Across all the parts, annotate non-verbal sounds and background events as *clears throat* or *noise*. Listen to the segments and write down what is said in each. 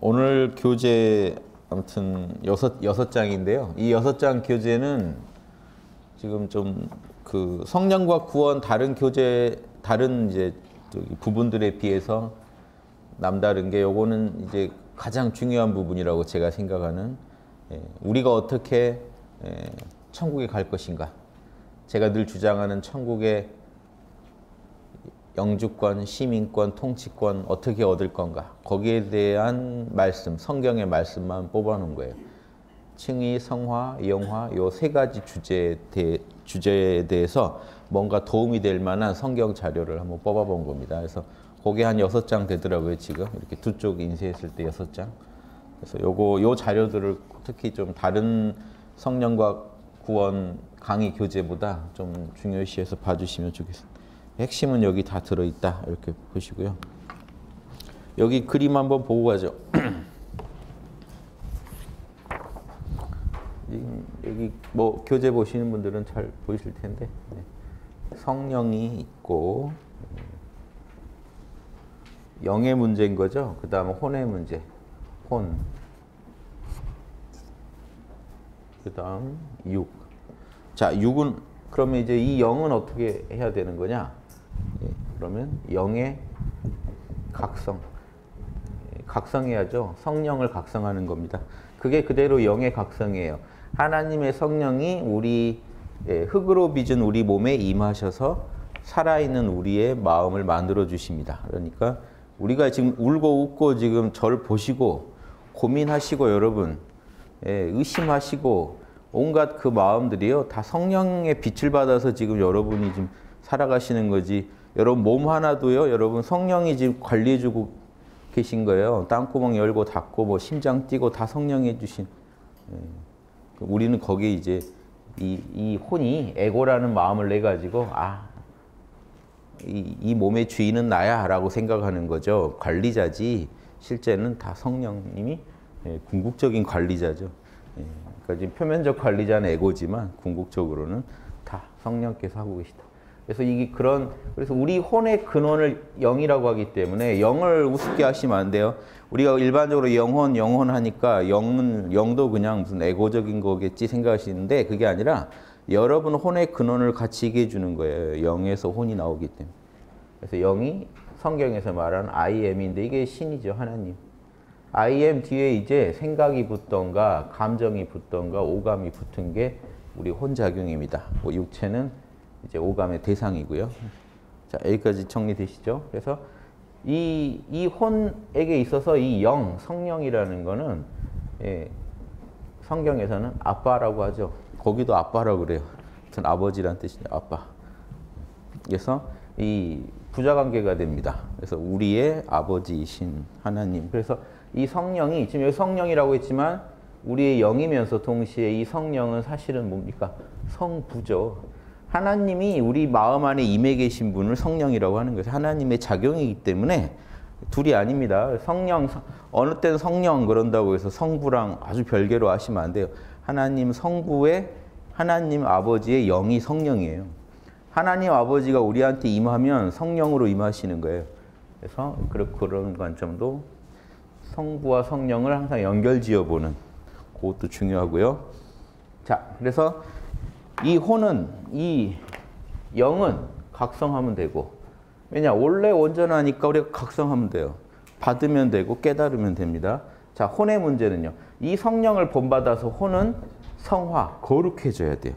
오늘 교재 아무튼 여섯 여섯 장인데요. 이 여섯 장 교재는 지금 좀 그 성령과 구원 다른 교재 다른 이제 부분들에 비해서 남다른 게 요거는 이제 가장 중요한 부분이라고 제가 생각하는 예, 우리가 어떻게 예, 천국에 갈 것인가. 제가 늘 주장하는 천국의 영주권, 시민권, 통치권 어떻게 얻을 건가? 거기에 대한 말씀, 성경의 말씀만 뽑아놓은 거예요. 칭의, 성화, 영화 요 세 가지 주제에, 대, 주제에 대해서 뭔가 도움이 될 만한 성경 자료를 한번 뽑아본 겁니다. 그래서 그게 한 여섯 장 되더라고요, 지금. 이렇게 두 쪽 인쇄했을 때 여섯 장. 그래서 요거 요 자료들을 특히 좀 다른 성령과 구원 강의 교재보다 좀 중요시해서 봐주시면 좋겠습니다. 핵심은 여기 다 들어있다 이렇게 보시고요. 여기 그림 한번 보고 가죠. *clears throat* 여기 뭐 교재 보시는 분들은 잘 보이실 텐데 네. 성령이 있고 영의 문제인 거죠. 그 다음에 혼의 문제, 혼. 그 다음 육. 자, 육은 그러면 이제 이 영은 어떻게 해야 되는 거냐? 예, 그러면 영의 각성. 예, 각성해야죠. 성령을 각성하는 겁니다. 그게 그대로 영의 각성이에요. 하나님의 성령이 우리 예, 흙으로 빚은 우리 몸에 임하셔서 살아있는 우리의 마음을 만들어 주십니다. 그러니까 우리가 지금 울고 웃고 지금 절 보시고 고민하시고 여러분 의심하시고 온갖 그 마음들이요 다 성령의 빛을 받아서 지금 여러분이 지금 살아가시는 거지. 여러분 몸 하나도요 여러분 성령이 지금 관리해주고 계신 거예요. 땅구멍 열고 닫고 뭐 심장 뛰고 다 성령이 해주신. 우리는 거기에 이제 이, 이 혼이 에고라는 마음을 내 가지고 아. 이, 이 몸의 주인은 나야라고 생각하는 거죠. 관리자지 실제는 다 성령님이 예, 궁극적인 관리자죠. 예, 그러니까 지금 표면적 관리자는 에고지만 궁극적으로는 다 성령께서 하고 계시다. 그래서 이게 그런 그래서 우리 혼의 근원을 영이라고 하기 때문에 영을 우습게 하시면 안 돼요. 우리가 일반적으로 영혼 영혼 하니까 영은 영도 그냥 무슨 에고적인 거겠지 생각하시는데 그게 아니라 여러분 혼의 근원을 같이 얘기해 주는 거예요. 영에서 혼이 나오기 때문에. 그래서 영이 성경에서 말하는 I am인데 이게 신이죠. 하나님. I am 뒤에 이제 생각이 붙던가 감정이 붙던가 오감이 붙은 게 우리 혼작용입니다. 뭐 육체는 이제 오감의 대상이고요. 자, 여기까지 정리되시죠? 그래서 이, 이 혼에게 있어서 이 영, 성령이라는 거는 예, 성경에서는 아빠라고 하죠. 거기도 아빠라고 그래요. 전 아버지란 뜻이죠. 아빠. 그래서 이 부자 관계가 됩니다. 그래서 우리의 아버지이신 하나님. 그래서 이 성령이 지금 여기 성령이라고 했지만 우리의 영이면서 동시에 이 성령은 사실은 뭡니까? 성부죠. 하나님이 우리 마음 안에 임해 계신 분을 성령이라고 하는 것이 하나님의 작용이기 때문에 둘이 아닙니다. 성령 어느 때는 성령 그런다고 해서 성부랑 아주 별개로 하시면 안 돼요. 하나님 성부의 하나님 아버지의 영이 성령이에요. 하나님 아버지가 우리한테 임하면 성령으로 임하시는 거예요. 그래서 그런 관점도 성부와 성령을 항상 연결지어 보는 그것도 중요하고요. 자, 그래서 이 혼은 이 영은 각성하면 되고 왜냐 원래 온전하니까 우리가 각성하면 돼요. 받으면 되고 깨달으면 됩니다. 자, 혼의 문제는요. 이 성령을 본받아서 혼은 성화, 거룩해져야 돼요.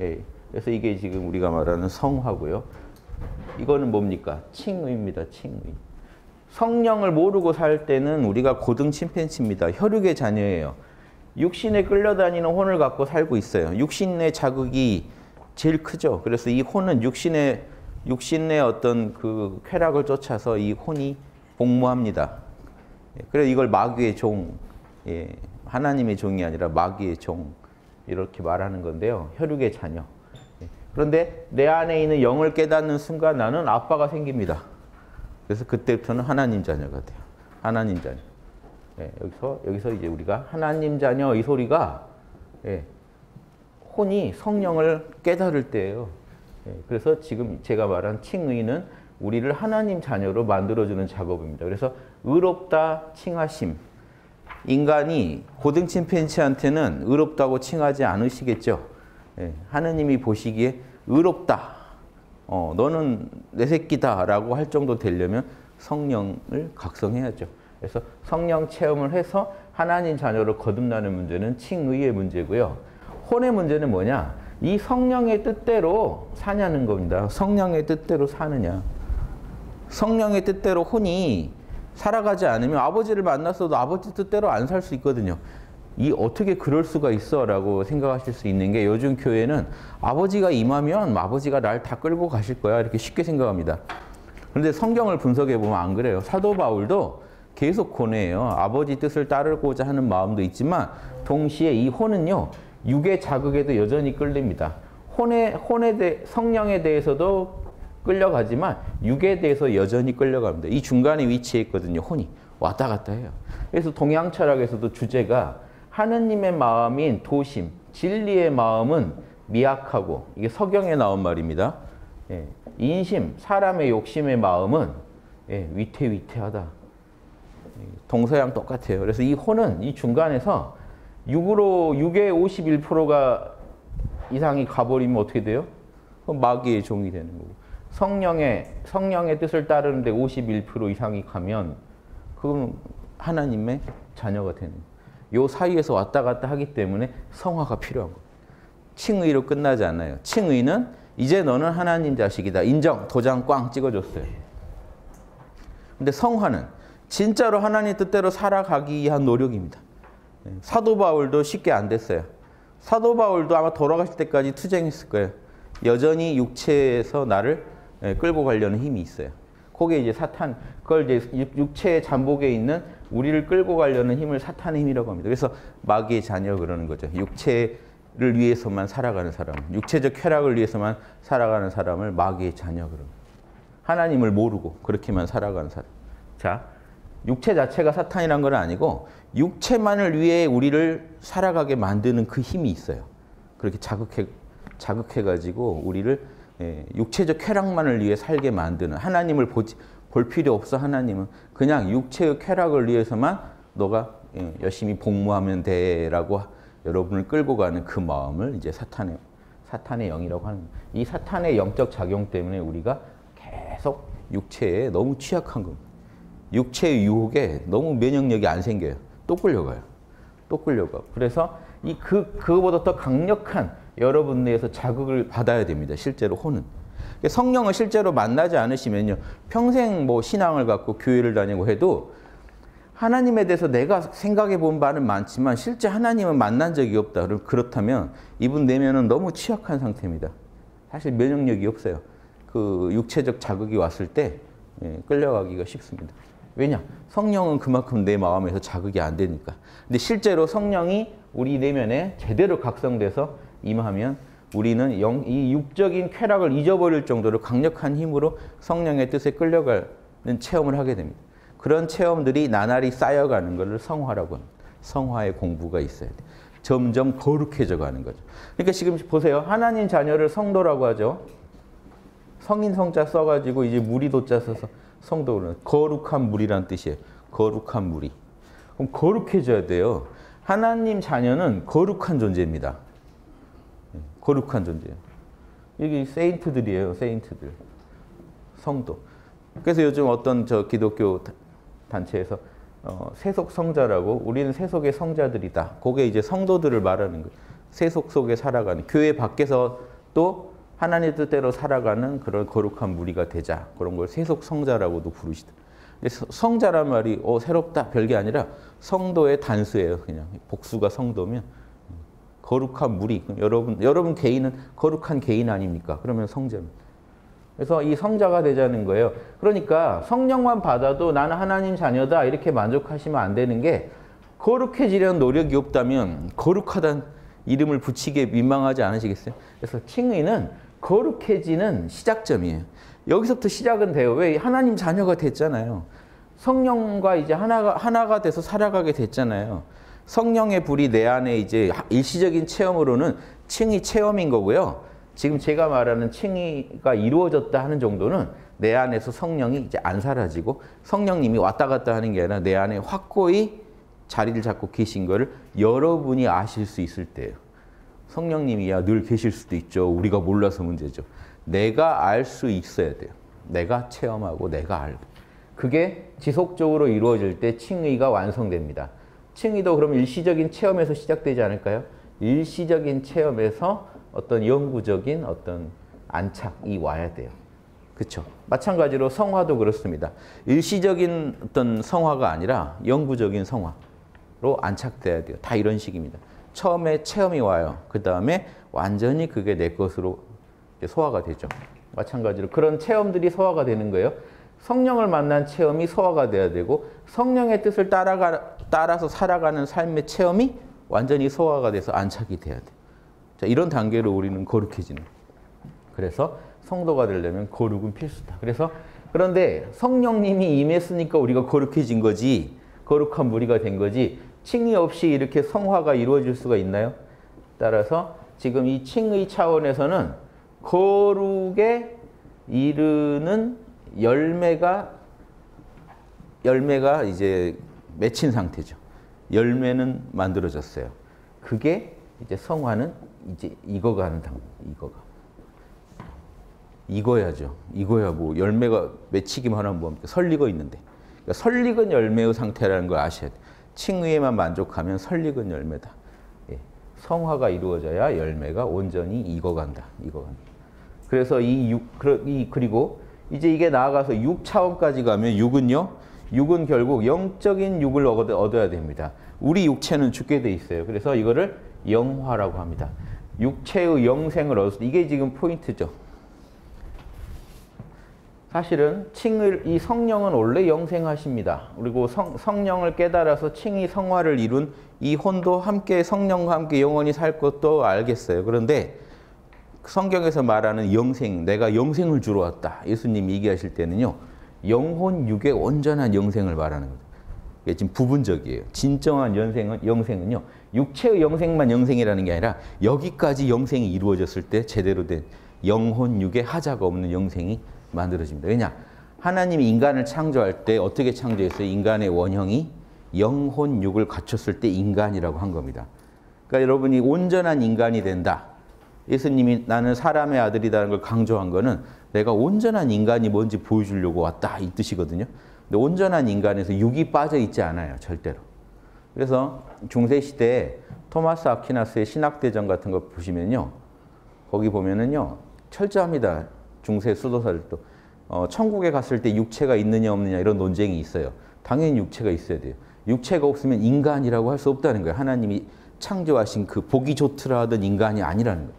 예. 그래서 이게 지금 우리가 말하는 성화고요. 이거는 뭡니까? 칭의입니다. 칭의. 성령을 모르고 살 때는 우리가 고등 침팬치입니다. 혈육의 자녀예요. 육신에 끌려다니는 혼을 갖고 살고 있어요. 육신의 자극이 제일 크죠. 그래서 이 혼은 육신의 육신의 어떤 그 쾌락을 쫓아서 이 혼이 복무합니다. 예, 그래서 이걸 마귀의 종, 예, 하나님의 종이 아니라 마귀의 종 이렇게 말하는 건데요. 혈육의 자녀. 예, 그런데 내 안에 있는 영을 깨닫는 순간 나는 아빠가 생깁니다. 그래서 그때부터는 하나님 자녀가 돼요. 하나님 자녀. 예, 여기서 여기서 이제 우리가 하나님 자녀 이 소리가 예, 혼이 성령을 깨달을 때예요. 예, 그래서 지금 제가 말한 칭의는 우리를 하나님 자녀로 만들어주는 작업입니다. 그래서 의롭다 칭하심, 인간이 고등 침팬지한테는 의롭다고 칭하지 않으시겠죠. 예, 하느님이 보시기에 의롭다. 어, 너는 내 새끼다라고 할 정도 되려면 성령을 각성해야죠. 그래서 성령 체험을 해서 하나님 자녀로 거듭나는 문제는 칭의의 문제고요. 혼의 문제는 뭐냐? 이 성령의 뜻대로 사냐는 겁니다. 성령의 뜻대로 사느냐. 성령의 뜻대로 혼이 살아가지 않으면 아버지를 만났어도 아버지 뜻대로 안 살 수 있거든요. 이 어떻게 그럴 수가 있어 라고 생각하실 수 있는 게 요즘 교회는 아버지가 임하면 아버지가 날 다 끌고 가실 거야 이렇게 쉽게 생각합니다. 그런데 성경을 분석해 보면 안 그래요. 사도 바울도 계속 고뇌해요. 아버지 뜻을 따르고자 하는 마음도 있지만 동시에 이 혼은요 육의 자극에도 여전히 끌립니다. 혼에 혼에 대 성령에 대해서도 끌려가지만 육에 대해서 여전히 끌려갑니다. 이 중간에 위치해 있거든요. 혼이 왔다 갔다 해요. 그래서 동양 철학에서도 주제가 하느님의 마음인 도심, 진리의 마음은 미약하고 이게 서경에 나온 말입니다. 예, 인심, 사람의 욕심의 마음은 예, 위태위태하다. 동서양 똑같아요. 그래서 이 혼은 이 중간에서 6으로 6의 51%가 이상이 가버리면 어떻게 돼요? 마귀의 종이 되는 거고. 성령의 성령의 뜻을 따르는데 51% 이상이 가면 그건 하나님의 자녀가 되는 거예요. 요 사이에서 왔다 갔다 하기 때문에 성화가 필요한 거예요. 칭의로 끝나지 않아요. 칭의는 이제 너는 하나님 자식이다. 인정, 도장 꽝 찍어줬어요. 근데 성화는 진짜로 하나님 뜻대로 살아가기 위한 노력입니다. 예, 사도 바울도 쉽게 안 됐어요. 사도 바울도 아마 돌아가실 때까지 투쟁했을 거예요. 여전히 육체에서 나를 예, 끌고 가려는 힘이 있어요. 그게 이제 사탄, 그걸 이제 육체의 잠복에 있는 우리를 끌고 가려는 힘을 사탄의 힘이라고 합니다. 그래서 마귀의 자녀 그러는 거죠. 육체를 위해서만 살아가는 사람, 육체적 쾌락을 위해서만 살아가는 사람을 마귀의 자녀 그러는 하나님을 모르고 그렇게만 살아가는 사람. 자, 육체 자체가 사탄이란 건 아니고 육체만을 위해 우리를 살아가게 만드는 그 힘이 있어요. 그렇게 자극해 자극해 가지고 우리를 예, 육체적 쾌락만을 위해 살게 만드는 하나님을 보지 볼 필요 없어 하나님은 그냥 육체의 쾌락을 위해서만 너가 예, 열심히 복무하면 돼라고 여러분을 끌고 가는 그 마음을 이제 사탄의 사탄의 영이라고 하는 이 사탄의 영적 작용 때문에 우리가 계속 육체에 너무 취약한 겁니다. 육체의 유혹에 너무 면역력이 안 생겨요. 또 끌려가요. 또 끌려가. 그래서 이 그 그보다 더 강력한 여러분 내에서 자극을 받아야 됩니다. 실제로 혼은. 성령을 실제로 만나지 않으시면요. 평생 뭐 신앙을 갖고 교회를 다니고 해도 하나님에 대해서 내가 생각해 본 바는 많지만 실제 하나님은 만난 적이 없다. 그렇다면 이분 내면은 너무 취약한 상태입니다. 사실 면역력이 없어요. 그 육체적 자극이 왔을 때 예, 끌려가기가 쉽습니다. 왜냐? 성령은 그만큼 내 마음에서 자극이 안 되니까. 근데 실제로 성령이 우리 내면에 제대로 각성돼서 임하면 우리는 영, 이 육적인 쾌락을 잊어버릴 정도로 강력한 힘으로 성령의 뜻에 끌려가는 체험을 하게 됩니다. 그런 체험들이 나날이 쌓여가는 것을 성화라고 합니다. 성화의 공부가 있어야 돼. 점점 거룩해져 가는 거죠. 그러니까 지금 보세요. 하나님 자녀를 성도라고 하죠. 성인 성자 써가지고 이제 무리 도자 써서 성도는 거룩한 물이란 뜻이에요. 거룩한 물이. 그럼 거룩해져야 돼요. 하나님 자녀는 거룩한 존재입니다. 거룩한 존재예요. 여기 세인트들이에요. 세인트들. 성도. 그래서 요즘 어떤 저 기독교 단체에서 어, 세속 성자라고 우리는 세속의 성자들이다. 그게 이제 성도들을 말하는 거예요. 세속 속에 살아가는 교회 밖에서 또 하나님 뜻대로 살아가는 그런 거룩한 무리가 되자. 그런 걸 세속 성자라고도 부르시다. 성자란 말이 어, 새롭다 별게 아니라 성도의 단수예요. 그냥 복수가 성도면 거룩한 무리. 여러분 여러분 개인은 거룩한 개인 아닙니까? 그러면 성자입니다. 그래서 이 성자가 되자는 거예요. 그러니까 성령만 받아도 나는 하나님 자녀다 이렇게 만족하시면 안 되는 게 거룩해지려는 노력이 없다면 거룩하다는 이름을 붙이게 민망하지 않으시겠어요? 그래서 칭의는 거룩해지는 시작점이에요. 여기서부터 시작은 돼요. 왜? 하나님 자녀가 됐잖아요. 성령과 이제 하나가, 하나가 돼서 살아가게 됐잖아요. 성령의 불이 내 안에 이제 일시적인 체험으로는 칭의 체험인 거고요. 지금 제가 말하는 칭의가 이루어졌다 하는 정도는 내 안에서 성령이 이제 안 사라지고 성령님이 왔다 갔다 하는 게 아니라 내 안에 확고히 자리를 잡고 계신 거를 여러분이 아실 수 있을 때예요. 성령님이야 늘 계실 수도 있죠. 우리가 몰라서 문제죠. 내가 알 수 있어야 돼요. 내가 체험하고 내가 알고. 그게 지속적으로 이루어질 때 칭의가 완성됩니다. 칭의도 그럼 일시적인 체험에서 시작되지 않을까요? 일시적인 체험에서 어떤 영구적인 어떤 안착이 와야 돼요. 그렇죠. 마찬가지로 성화도 그렇습니다. 일시적인 어떤 성화가 아니라 영구적인 성화로 안착돼야 돼요. 다 이런 식입니다. 처음에 체험이 와요. 그 다음에 완전히 그게 내 것으로 소화가 되죠. 마찬가지로 그런 체험들이 소화가 되는 거예요. 성령을 만난 체험이 소화가 돼야 되고 성령의 뜻을 따라가, 따라서 살아가는 삶의 체험이 완전히 소화가 돼서 안착이 돼야 돼. 자, 이런 단계로 우리는 거룩해지는. 그래서 성도가 되려면 거룩은 필수다. 그래서 그런데 성령님이 임했으니까 우리가 거룩해진 거지 거룩한 무리가 된 거지 칭의 없이 이렇게 성화가 이루어질 수가 있나요? 따라서 지금 이 칭의 차원에서는 거룩에 이르는 열매가 열매가 이제 맺힌 상태죠. 열매는 만들어졌어요. 그게 이제 성화는 이제 익어가 하는 당 이거가. 익어야죠. 익어야 뭐 열매가 맺히기만 하면 뭡니까? 설익어 있는데. 그러니까 설익은 열매의 상태라는 걸 아셔야 돼요. 칭의에만 만족하면 설익은 열매다. 예. 성화가 이루어져야 열매가 온전히 익어간다. 익어간다. 그래서 이 육, 이, 그리고 이제 이게 나아가서 6차원까지 가면 6은요, 6은 결국 영적인 육을 얻어야 됩니다. 우리 육체는 죽게 돼 있어요. 그래서 이거를 영화라고 합니다. 육체의 영생을 얻을 이게 지금 포인트죠. 사실은 칭을 이 성령은 원래 영생하십니다. 그리고 성, 성령을 깨달아서 칭이 성화를 이룬 이 혼도 함께 성령과 함께 영원히 살 것도 알겠어요. 그런데 성경에서 말하는 영생, 내가 영생을 주러 왔다. 예수님이 얘기하실 때는요. 영혼 육의 온전한 영생을 말하는 거죠. 이게 지금 부분적이에요. 진정한 영생은, 영생은요. 육체의 영생만 영생이라는 게 아니라 여기까지 영생이 이루어졌을 때 제대로 된 영혼 육의 하자가 없는 영생이 만들어집니다. 왜냐? 하나님이 인간을 창조할 때 어떻게 창조했어요? 인간의 원형이 영혼 육을 갖췄을 때 인간이라고 한 겁니다. 그러니까 여러분이 온전한 인간이 된다. 예수님이 나는 사람의 아들이라는 걸 강조한 거는 내가 온전한 인간이 뭔지 보여주려고 왔다 이 뜻이거든요. 근데 온전한 인간에서 육이 빠져 있지 않아요. 절대로. 그래서 중세 시대에 토마스 아퀴나스의 신학대전 같은 거 보시면요. 거기 보면은요. 철저합니다. 중세 수도사들도. 어, 천국에 갔을 때 육체가 있느냐 없느냐 이런 논쟁이 있어요. 당연히 육체가 있어야 돼요. 육체가 없으면 인간이라고 할 수 없다는 거예요. 하나님이 창조하신 그 보기 좋더라 하던 인간이 아니라는 거예요.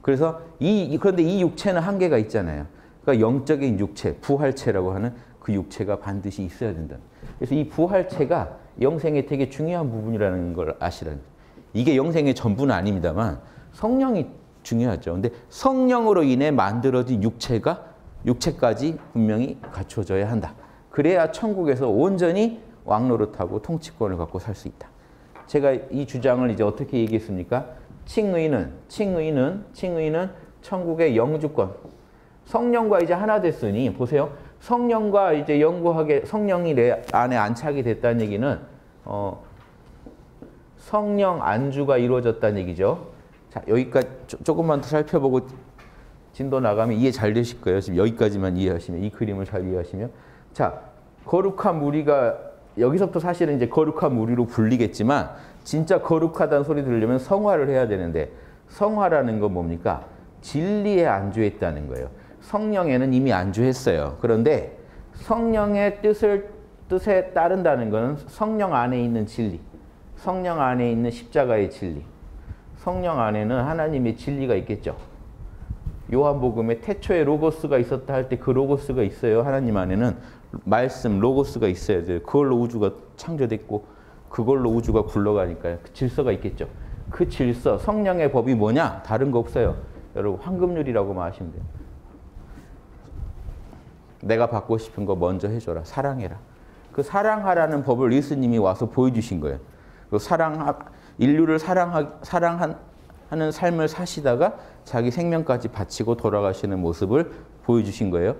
그래서 이 그런데 이 육체는 한계가 있잖아요. 그러니까 영적인 육체, 부활체라고 하는 그 육체가 반드시 있어야 된다. 그래서 이 부활체가 영생의 되게 중요한 부분이라는 걸 아시라는 거예요. 이게 영생의 전부는 아닙니다만 성령이 중요하죠. 근데 성령으로 인해 만들어진 육체가 육체까지 분명히 갖춰져야 한다. 그래야 천국에서 온전히 왕노릇하고 통치권을 갖고 살 수 있다. 제가 이 주장을 이제 어떻게 얘기했습니까? 칭의는 칭의는 칭의는 천국의 영주권. 성령과 이제 하나 됐으니 보세요. 성령과 이제 영구하게 성령이 내 안에 안착이 됐다는 얘기는 어, 성령 안주가 이루어졌다는 얘기죠. 자 여기까지 조 금만 더 살펴보고 진도 나가면 이해 잘 되실 거예요. 지금 여기까지만 이해하시면 이 그림을 잘 이해하시면 자 거룩한 무리가 여기서부터 사실은 이제 거룩한 무리로 불리겠지만 진짜 거룩하다는 소리 들으려면 성화를 해야 되는데 성화라는 건 뭡니까? 진리에 안주했다는 거예요. 성령에는 이미 안주했어요. 그런데 성령의 뜻을 뜻에 따른다는 것은 성령 안에 있는 진리, 성령 안에 있는 십자가의 진리, 성령 안에는 하나님의 진리가 있겠죠. 요한복음에 태초에 로고스가 있었다 할 때 그 로고스가 있어요. 하나님 안에는 말씀 로고스가 있어야 돼요. 그걸로 우주가 창조됐고 그걸로 우주가 굴러가니까요. 그 질서가 있겠죠. 그 질서, 성령의 법이 뭐냐? 다른 거 없어요. 여러분 황금률이라고만 하시면 돼요. 내가 받고 싶은 거 먼저 해줘라. 사랑해라. 그 사랑하라는 법을 예수님이 와서 보여주신 거예요. 그 사랑 인류를 사랑하, 사랑하는 삶을 사시다가 자기 생명까지 바치고 돌아가시는 모습을 보여주신 거예요.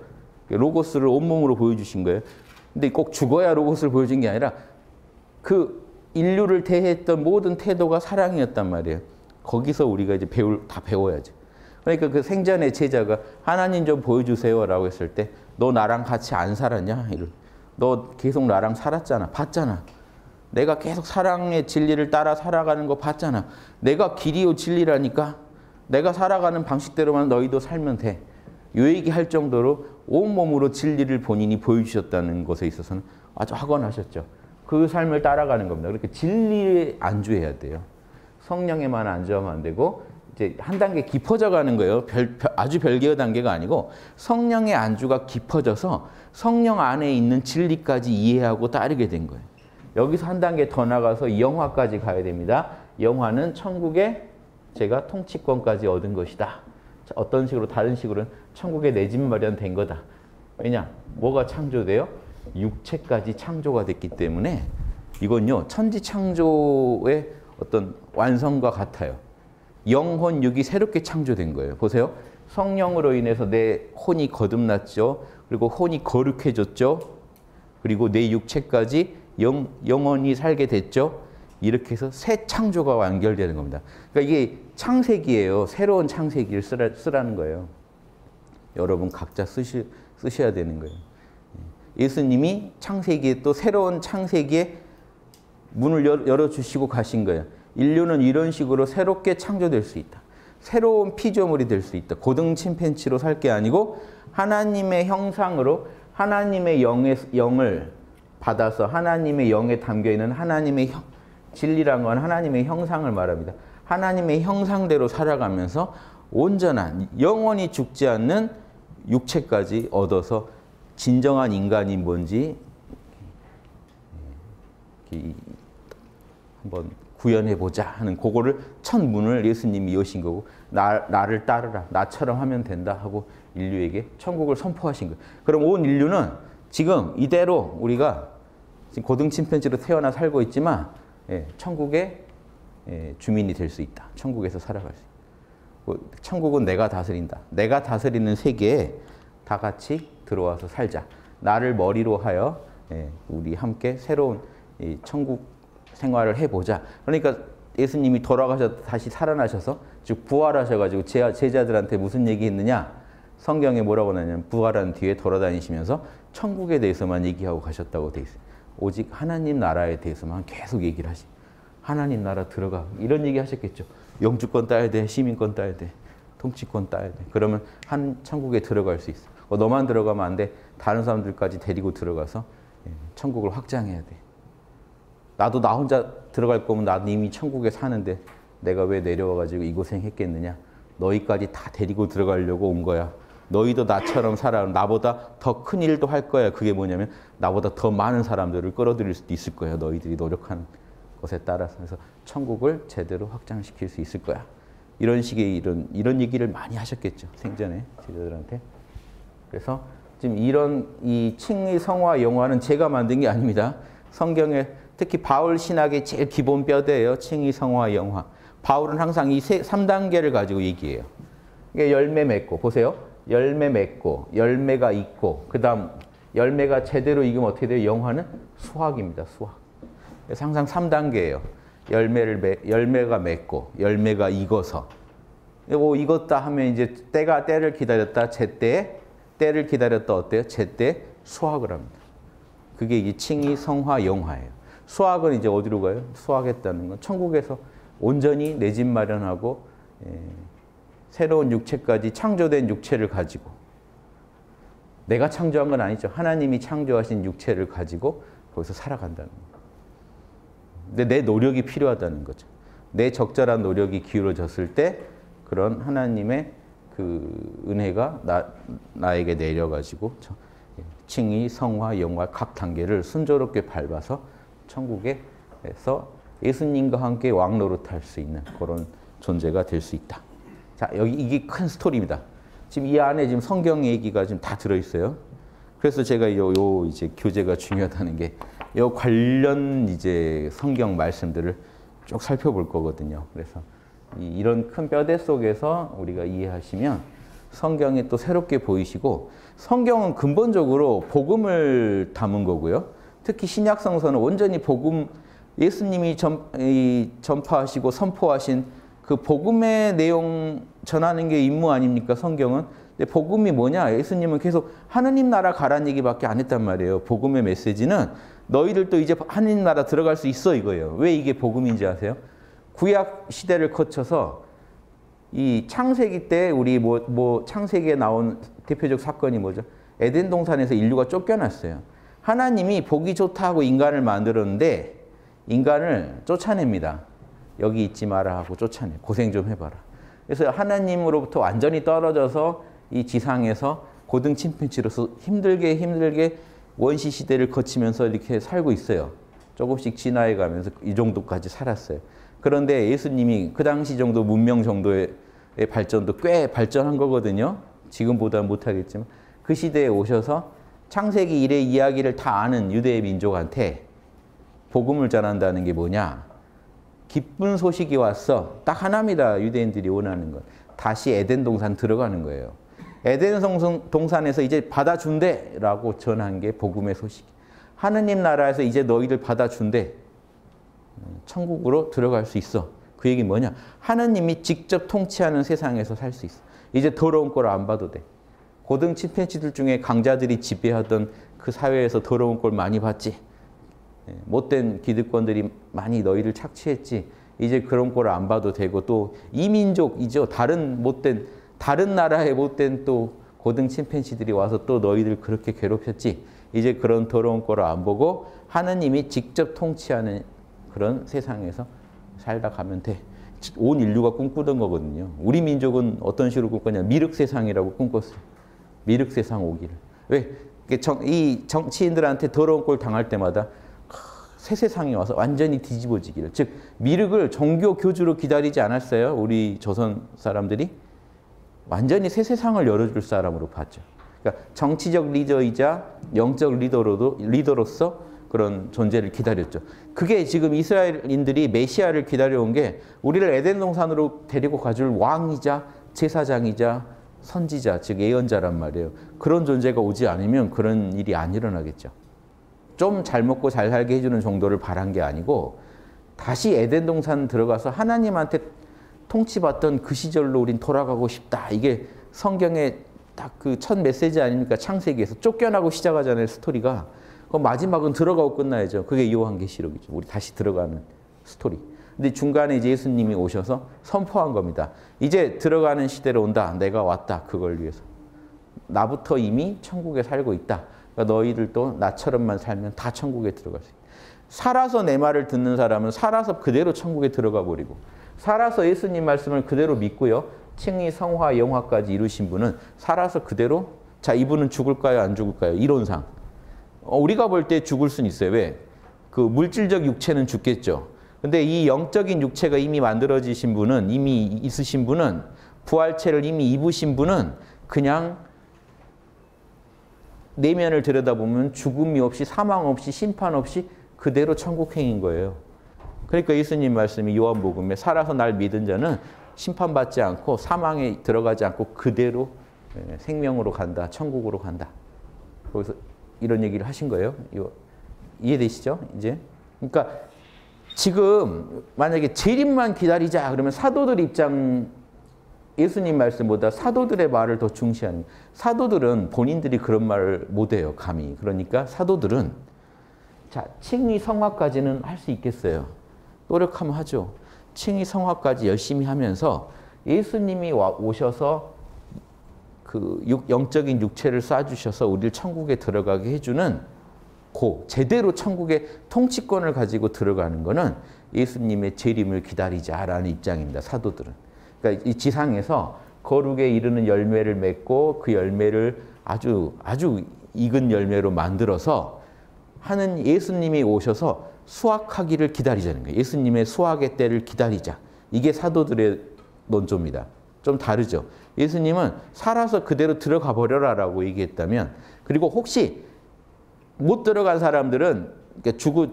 로고스를 온몸으로 보여주신 거예요. 근데 꼭 죽어야 로고스를 보여준 게 아니라 그 인류를 대했던 모든 태도가 사랑이었단 말이에요. 거기서 우리가 이제 배울 다 배워야죠. 그러니까 그 생전의 제자가 하나님 좀 보여주세요라고 했을 때 너 나랑 같이 안 살았냐? 이런. 너 계속 나랑 살았잖아. 봤잖아. 내가 계속 사랑의 진리를 따라 살아가는 거 봤잖아. 내가 길이요 진리라니까. 내가 살아가는 방식대로만 너희도 살면 돼. 요 얘기할 정도로 온몸으로 진리를 본인이 보여주셨다는 것에 있어서는 아주 확언하셨죠. 그 삶을 따라가는 겁니다. 그렇게 진리에 안주해야 돼요. 성령에만 안주하면 안 되고 이제 한 단계 깊어져 가는 거예요. 별, 아주 별개의 단계가 아니고 성령의 안주가 깊어져서 성령 안에 있는 진리까지 이해하고 따르게 된 거예요. 여기서 한 단계 더 나가서 영화까지 가야 됩니다. 영화는 천국의 제가 통치권까지 얻은 것이다. 어떤 식으로 다른 식으로는 천국에 내집 마련된 거다. 왜냐? 뭐가 창조돼요? 육체까지 창조가 됐기 때문에 이건요 천지 창조의 어떤 완성과 같아요. 영혼 육이 새롭게 창조된 거예요. 보세요. 성령으로 인해서 내 혼이 거듭났죠. 그리고 혼이 거룩해졌죠. 그리고 내 육체까지 영, 영원히 살게 됐죠. 이렇게 해서 새 창조가 완결되는 겁니다. 그러니까 이게 창세기예요. 새로운 창세기를 쓰라, 쓰라는 거예요. 여러분 각자 쓰시, 쓰셔야 되는 거예요. 예수님이 창세기에 또 새로운 창세기에 문을 열어주시고 가신 거예요. 인류는 이런 식으로 새롭게 창조될 수 있다. 새로운 피조물이 될 수 있다. 고등 침팬치로 살 게 아니고 하나님의 형상으로 하나님의 영의, 영을 받아서 하나님의 영에 담겨 있는 하나님의 형, 진리란 건 하나님의 형상을 말합니다. 하나님의 형상대로 살아가면서 온전한 영원히 죽지 않는 육체까지 얻어서 진정한 인간이 뭔지 한번 구현해 보자 하는 그거를 첫 문을 예수님이 여신 거고 나, 나를 따르라 나처럼 하면 된다 하고 인류에게 천국을 선포하신 거예요. 그럼 온 인류는 지금 이대로 우리가 지금 고등 침팬지로 태어나 살고 있지만 예, 천국의 예, 주민이 될 수 있다. 천국에서 살아갈 수 있다. 뭐, 천국은 내가 다스린다. 내가 다스리는 세계에 다 같이 들어와서 살자. 나를 머리로 하여 예, 우리 함께 새로운 천국 생활을 해보자. 그러니까 예수님이 돌아가셔 다시 살아나셔서 즉 부활하셔가지고 제자들한테 무슨 얘기했느냐? 성경에 뭐라고 나냐면 부활한 뒤에 돌아다니시면서 천국에 대해서만 얘기하고 가셨다고 돼 있어요. 오직 하나님 나라에 대해서만 계속 얘기를 하시. 하나님 나라 들어가 이런 얘기 하셨겠죠. 영주권 따야 돼, 시민권 따야 돼, 통치권 따야 돼. 그러면 한 천국에 들어갈 수 있어. 어, 너만 들어가면 안 돼. 다른 사람들까지 데리고 들어가서 예, 천국을 확장해야 돼. 나도 나 혼자 들어갈 거면 나도 이미 천국에 사는데 내가 왜 내려와가지고 이 고생했겠느냐? 너희까지 다 데리고 들어가려고 온 거야. 너희도 나처럼 살아. 나보다 더 큰 일도 할 거야. 그게 뭐냐면 나보다 더 많은 사람들을 끌어들일 수도 있을 거야. 너희들이 노력하는 것에 따라서. 그래서 천국을 제대로 확장시킬 수 있을 거야. 이런 식의 이런 이런 얘기를 많이 하셨겠죠. 생전에 제자들한테. 그래서 지금 이런 이 칭의 성화 영화는 제가 만든 게 아닙니다. 성경에 특히 바울 신학의 제일 기본 뼈대예요. 칭의, 성화, 영화. 바울은 항상 이 세, 3단계를 가지고 얘기해요. 이게 열매 맺고 보세요. 열매 맺고 열매가 있고 그다음 열매가 제대로 익으면 어떻게 돼요? 영화는 수확입니다. 수확. 그래서 항상 3단계예요. 열매를 매, 열매가 맺고 열매가 익어서 뭐 익었다 하면 이제 때가 때를 기다렸다 제때 때를 기다렸다 어때요? 제때 수확을 합니다. 그게 이게 칭의, 성화, 영화예요. 수학은 이제 어디로 가요? 수학했다는 건 천국에서 온전히 내 집 마련하고 예, 새로운 육체까지 창조된 육체를 가지고 내가 창조한 건 아니죠. 하나님이 창조하신 육체를 가지고 거기서 살아간다는 거. 근데 내 노력이 필요하다는 거죠. 내 적절한 노력이 기울어졌을 때 그런 하나님의 그 은혜가 나, 나에게 내려가지고 예, 칭의, 성화, 영화 각 단계를 순조롭게 밟아서 천국에서 예수님과 함께 왕노릇할 수 있는 그런 존재가 될 수 있다. 자, 여기 이게 큰 스토리입니다. 지금 이 안에 지금 성경 얘기가 지금 다 들어 있어요. 그래서 제가 요, 요 이제 교재가 중요하다는 게 요 관련 이제 성경 말씀들을 쭉 살펴볼 거거든요. 그래서 이, 런큰 뼈대 속에서 우리가 이해하시면 성경이 또 새롭게 보이시고 성경은 근본적으로 복음을 담은 거고요. 특히 신약 성서는 온전히 복음 예수님이 전, 이, 전파하시고 선포하신 그 복음의 내용 전하는 게 임무 아닙니까? 성경은. 근데 복음이 뭐냐? 예수님은 계속 하느님 나라 가란 얘기밖에 안 했단 말이에요. 복음의 메시지는 너희들도 이제 하느님 나라 들어갈 수 있어 이거예요. 왜 이게 복음인지 아세요? 구약 시대를 거쳐서 이 창세기 때 우리 뭐, 뭐 창세기에 나온 대표적 사건이 뭐죠? 에덴 동산에서 인류가 쫓겨났어요. 하나님이 보기 좋다고 인간을 만들었는데 인간을 쫓아냅니다. 여기 있지 마라 하고 쫓아내. 고생 좀 해봐라. 그래서 하나님으로부터 완전히 떨어져서 이 지상에서 고등 침팬지로서 힘들게 힘들게 원시 시대를 거치면서 이렇게 살고 있어요. 조금씩 진화해 가면서 이 정도까지 살았어요. 그런데 예수님이 그 당시 정도 문명 정도의 발전도 꽤 발전한 거거든요. 지금보다 못하겠지만 그 시대에 오셔서 창세기 일의 이야기를 다 아는 유대의 민족한테 복음을 전한다는 게 뭐냐? 기쁜 소식이 왔어. 딱 하나입니다. 유대인들이 원하는 것. 다시 에덴 동산 들어가는 거예요. 에덴 동산에서 이제 받아준대 라고 전한 게 복음의 소식. 하느님 나라에서 이제 너희들 받아준대. 천국으로 들어갈 수 있어. 그 얘기 뭐냐? 하느님이 직접 통치하는 세상에서 살 수 있어. 이제 더러운 꼴 안 봐도 돼. 고등 침팬지들 중에 강자들이 지배하던 그 사회에서 더러운 꼴 많이 봤지. 예, 못된 기득권들이 많이 너희를 착취했지. 이제 그런 꼴을 안 봐도 되고 또 이민족이죠. 다른 못된 다른 나라의 못된 또 고등 침팬지들이 와서 또 너희들 그렇게 괴롭혔지. 이제 그런 더러운 꼴을 안 보고 하느님이 직접 통치하는 그런 세상에서 살다 가면 돼. 온 인류가 꿈꾸던 거거든요. 우리 민족은 어떤 식으로 꿈꿨냐? 미륵 세상이라고 꿈꿨어요. 미륵 세상 오기를. 왜? 이 정치인들한테 더러운 꼴 당할 때마다 새 세상이 와서 완전히 뒤집어지기를. 즉 미륵을 종교 교주로 기다리지 않았어요. 우리 조선 사람들이 완전히 새 세상을 열어줄 사람으로 봤죠. 그러니까 정치적 리더이자 영적 리더로도 리더로서 그런 존재를 기다렸죠. 그게 지금 이스라엘인들이 메시아를 기다려온 게 우리를 에덴 동산으로 데리고 가줄 왕이자 제사장이자 선지자, 즉 예언자란 말이에요. 그런 존재가 오지 않으면 그런 일이 안 일어나겠죠. 좀 잘 먹고 잘 살게 해주는 정도를 바란 게 아니고 다시 에덴 동산 들어가서 하나님한테 통치받던 그 시절로 우린 돌아가고 싶다. 이게 성경의 딱 그 첫 메시지 아닙니까? 창세기에서 쫓겨나고 시작하잖아요, 스토리가. 그 마지막은 들어가고 끝나야죠. 그게 요한계시록이죠. 우리 다시 들어가는 스토리. 근데 중간에 이제 예수님이 오셔서 선포한 겁니다. 이제 들어가는 시대로 온다. 내가 왔다. 그걸 위해서. 나부터 이미 천국에 살고 있다. 그러니까 너희들도 나처럼만 살면 다 천국에 들어갈 수 있다. 살아서 내 말을 듣는 사람은 살아서 그대로 천국에 들어가 버리고 살아서 예수님 말씀을 그대로 믿고요. 칭의, 성화, 영화까지 이루신 분은 살아서 그대로 자 이분은 죽을까요? 안 죽을까요? 이론상. 어, 우리가 볼 때 죽을 수는 있어요. 왜? 그 물질적 육체는 죽겠죠. 근데 이 영적인 육체가 이미 만들어지신 분은 이미 있으신 분은 부활체를 이미 입으신 분은 그냥 내면을 들여다보면 죽음이 없이 사망 없이 심판 없이 그대로 천국행인 거예요. 그러니까 예수님 말씀이 요한복음에 살아서 날 믿은 자는 심판받지 않고 사망에 들어가지 않고 그대로 예, 생명으로 간다. 천국으로 간다. 거기서 이런 얘기를 하신 거예요. 이해되시죠? 이제. 그러니까 지금 만약에 재림만 기다리자 그러면 사도들 입장 예수님 말씀보다 사도들의 말을 더 중시하는 사도들은 본인들이 그런 말을 못해요 감히 그러니까 사도들은 자 칭의 성화까지는 할 수 있겠어요 노력하면 하죠 칭의 성화까지 열심히 하면서 예수님이 와, 오셔서 그 영적인 육체를 쏴주셔서 우리를 천국에 들어가게 해주는 고 제대로 천국의 통치권을 가지고 들어가는 것은 예수님의 재림을 기다리자라는 입장입니다. 사도들은. 그러니까 이 지상에서 거룩에 이르는 열매를 맺고 그 열매를 아주 아주 익은 열매로 만들어서 하는 예수님이 오셔서 수확하기를 기다리자는 거예요. 예수님의 수확의 때를 기다리자. 이게 사도들의 논조입니다. 좀 다르죠. 예수님은 살아서 그대로 들어가 버려라라고 얘기했다면 그리고 혹시 못 들어간 사람들은 죽은,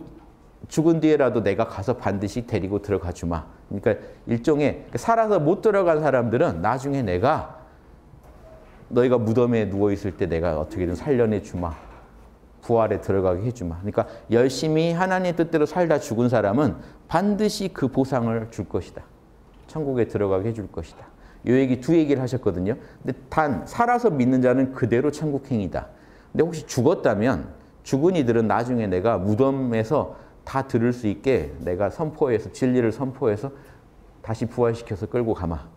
죽은 뒤에라도 내가 가서 반드시 데리고 들어가 주마. 그러니까 일종의 살아서 못 들어간 사람들은 나중에 내가 너희가 무덤에 누워 있을 때 내가 어떻게든 살려내 주마. 부활에 들어가게 해주마. 그러니까 열심히 하나님의 뜻대로 살다 죽은 사람은 반드시 그 보상을 줄 것이다. 천국에 들어가게 해줄 것이다. 이 얘기 두 얘기를 하셨거든요. 근데 단 살아서 믿는 자는 그대로 천국행이다. 근데 혹시 죽었다면 죽은 이들은 나중에 내가 무덤에서 다 들을 수 있게 내가 선포해서 진리를 선포해서 다시 부활시켜서 끌고 가마.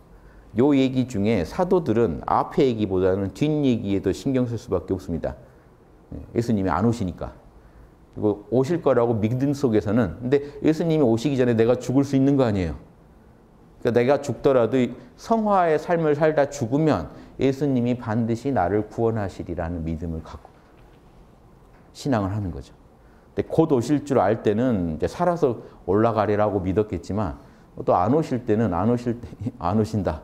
요 얘기 중에 사도들은 앞에 얘기보다는 뒷 얘기에 더 신경 쓸 수밖에 없습니다. 예, 예수님이 안 오시니까. 그리고 오실 거라고 믿음 속에서는 근데 예수님이 오시기 전에 내가 죽을 수 있는 거 아니에요. 그러니까 내가 죽더라도 성화의 삶을 살다 죽으면 예수님이 반드시 나를 구원하시리라는 믿음을 갖고 신앙을 하는 거죠. 곧 오실 줄 알 때는 이제 살아서 올라가리라고 믿었겠지만 또 안 오실 때는 안 오실 때, *laughs* 안 오신다.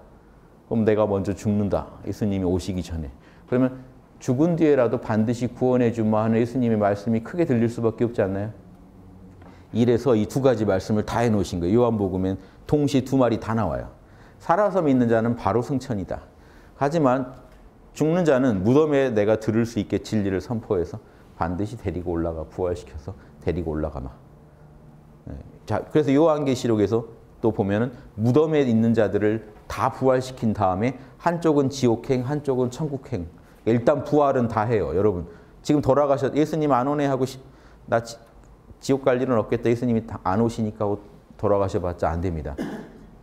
그럼 내가 먼저 죽는다. 예수님이 오시기 전에. 그러면 죽은 뒤에라도 반드시 구원해 주마 하는 예수님의 말씀이 크게 들릴 수밖에 없지 않나요? 이래서 이 두 가지 말씀을 다 해놓으신 거예요. 요한복음엔 동시에 두 말이 다 나와요. 살아서 믿는 자는 바로 승천이다. 하지만 죽는 자는 무덤에 내가 들을 수 있게 진리를 선포해서 반드시 데리고 올라가 부활시켜서 데리고 올라가마. 네. 자, 그래서 요한계시록에서 또 보면은 무덤에 있는 자들을 다 부활시킨 다음에 한쪽은 지옥행, 한쪽은 천국행. 일단 부활은 다 해요, 여러분. 지금 돌아가셨 예수님 안 오네 하고 나 지, 지옥 갈 일은 없겠다. 예수님이 안 오시니까 돌아가셔봤자 안 됩니다.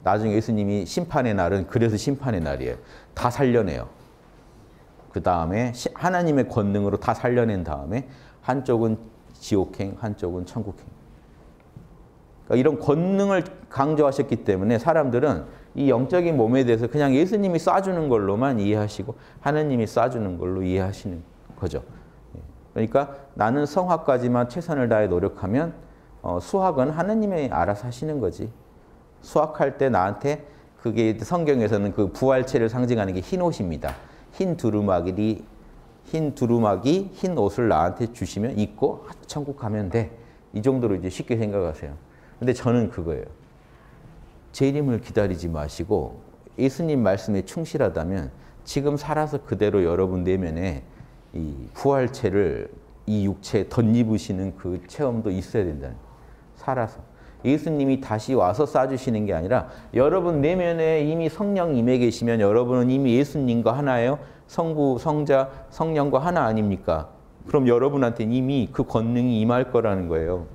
나중에 예수님이 심판의 날은 그래서 심판의 날이에요. 다 살려내요. 그 다음에 하나님의 권능으로 다 살려낸 다음에 한쪽은 지옥행, 한쪽은 천국행. 그러니까 이런 권능을 강조하셨기 때문에 사람들은 이 영적인 몸에 대해서 그냥 예수님이 쏴주는 걸로만 이해하시고 하나님이 쏴주는 걸로 이해하시는 거죠. 예. 그러니까 나는 성화까지만 최선을 다해 노력하면 어, 수학은 하나님이 알아서 하시는 거지. 수학할 때 나한테 그게 성경에서는 그 부활체를 상징하는 게 흰 옷입니다. 흰 두루마기 흰 두루마기 흰 옷을 나한테 주시면 입고 천국 가면 돼. 이 정도로 이제 쉽게 생각하세요. 근데 저는 그거예요. 재림을 기다리지 마시고 예수님 말씀에 충실하다면 지금 살아서 그대로 여러분 내면에 이 부활체를 이 육체에 덧입으시는 그 체험도 있어야 된다는 살아서. 예수님이 다시 와서 쏴주시는 게 아니라 여러분 내면에 이미 성령 임해 계시면 여러분은 이미 예수님과 하나예요. 성부, 성자, 성령과 하나 아닙니까? 그럼 여러분한테 이미 그 권능이 임할 거라는 거예요.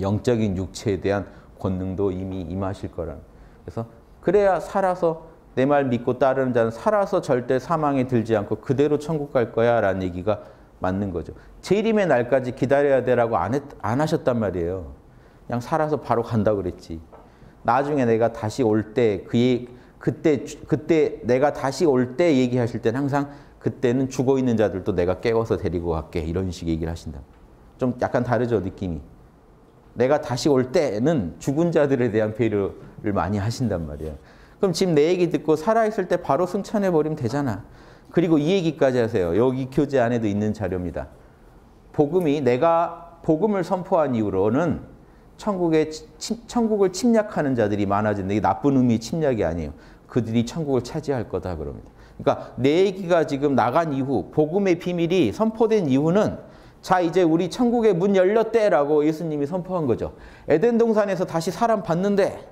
영적인 육체에 대한 권능도 이미 임하실 거라는. 그래서 그래야 살아서 내 말 믿고 따르는 자는 살아서 절대 사망에 들지 않고 그대로 천국 갈 거야 라는 얘기가 맞는 거죠. 재림의 날까지 기다려야 되라고 안, 했, 안 하셨단 말이에요. 그냥 살아서 바로 간다 그랬지. 나중에 내가 다시 올 때그 그때 그때 내가 다시 올 때 얘기하실 때는 항상 그때는 죽어 있는 자들도 내가 깨워서 데리고 갈게 이런 식 얘기를 하신다. 좀 약간 다르죠 느낌이. 내가 다시 올 때는 죽은 자들에 대한 배려를 많이 하신단 말이에요. 그럼 지금 내 얘기 듣고 살아있을 때 바로 승천해 버리면 되잖아. 그리고 이 얘기까지 하세요. 여기 교재 안에도 있는 자료입니다. 복음이 내가 복음을 선포한 이후로는 천국에 천국을 침략하는 자들이 많아진다. 이게 나쁜 의미의 침략이 아니에요. 그들이 천국을 차지할 거다 그럽니다. 그러니까 내 얘기가 지금 나간 이후 복음의 비밀이 선포된 이후는 자 이제 우리 천국의 문 열렸대라고 예수님이 선포한 거죠. 에덴 동산에서 다시 사람 봤는데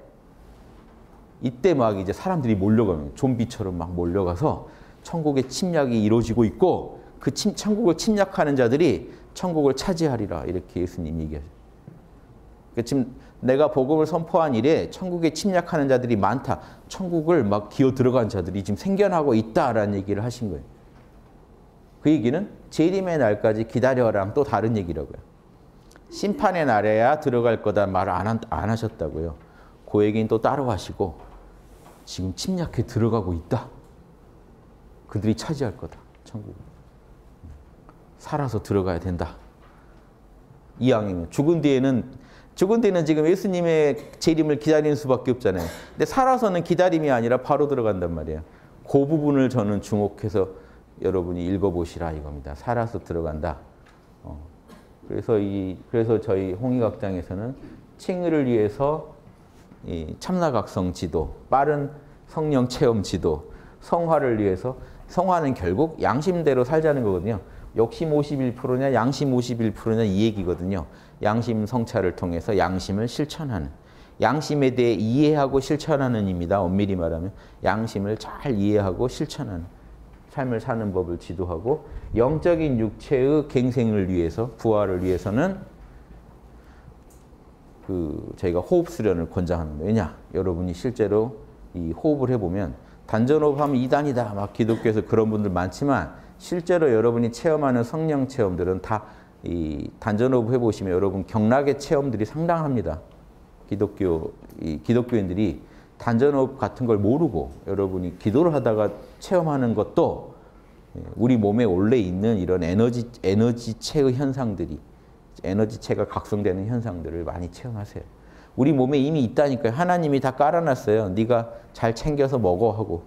이때 막 이제 사람들이 몰려가면 좀비처럼 막 몰려가서 천국의 침략이 이루어지고 있고 그 침, 천국을 침략하는 자들이 천국을 차지하리라 이렇게 예수님 얘기하죠. 그러니까 지금 내가 복음을 선포한 일에 천국에 침략하는 자들이 많다. 천국을 막 기어 들어간 자들이 지금 생겨나고 있다라는 얘기를 하신 거예요. 그 얘기는 재림의 날까지 기다려라랑 또 다른 얘기라고요. 심판의 날에야 들어갈 거다 말을 안, 안 하셨다고요. 그 얘기는 또 따로 하시고 지금 침략해 들어가고 있다. 그들이 차지할 거다. 천국. 살아서 들어가야 된다. 이왕이면 죽은 뒤에는 죽은 뒤는 지금 예수님의 재림을 기다리는 수밖에 없잖아요. 근데 살아서는 기다림이 아니라 바로 들어간단 말이에요. 그 부분을 저는 주목해서 여러분이 읽어보시라 이겁니다. 살아서 들어간다. 어. 그래서 이 그래서 저희 홍익학장에서는 칭의를 위해서 이 참나각성 지도, 빠른 성령 체험 지도, 성화를 위해서 성화는 결국 양심대로 살자는 거거든요. 욕심 51%냐 양심 51%냐 이 얘기거든요. 양심 성찰을 통해서 양심을 실천하는 양심에 대해 이해하고 실천하는 입니다. 엄밀히 말하면 양심을 잘 이해하고 실천하는 삶을 사는 법을 지도하고 영적인 육체의 갱생을 위해서 부활을 위해서는 그 저희가 호흡 수련을 권장하는 거예요. 왜냐? 여러분이 실제로 이 호흡을 해보면 단전호흡 하면 이단이다. 막 기독교에서 그런 분들 많지만 실제로 여러분이 체험하는 성령 체험들은 다 이 단전호흡 해보시면 여러분 경락의 체험들이 상당합니다. 기독교 이 기독교인들이 단전호흡 같은 걸 모르고 여러분이 기도를 하다가 체험하는 것도 예, 우리 몸에 원래 있는 이런 에너지 에너지체의 현상들이 에너지체가 각성되는 현상들을 많이 체험하세요. 우리 몸에 이미 있다니까요. 하나님이 다 깔아놨어요. 네가 잘 챙겨서 먹어 하고.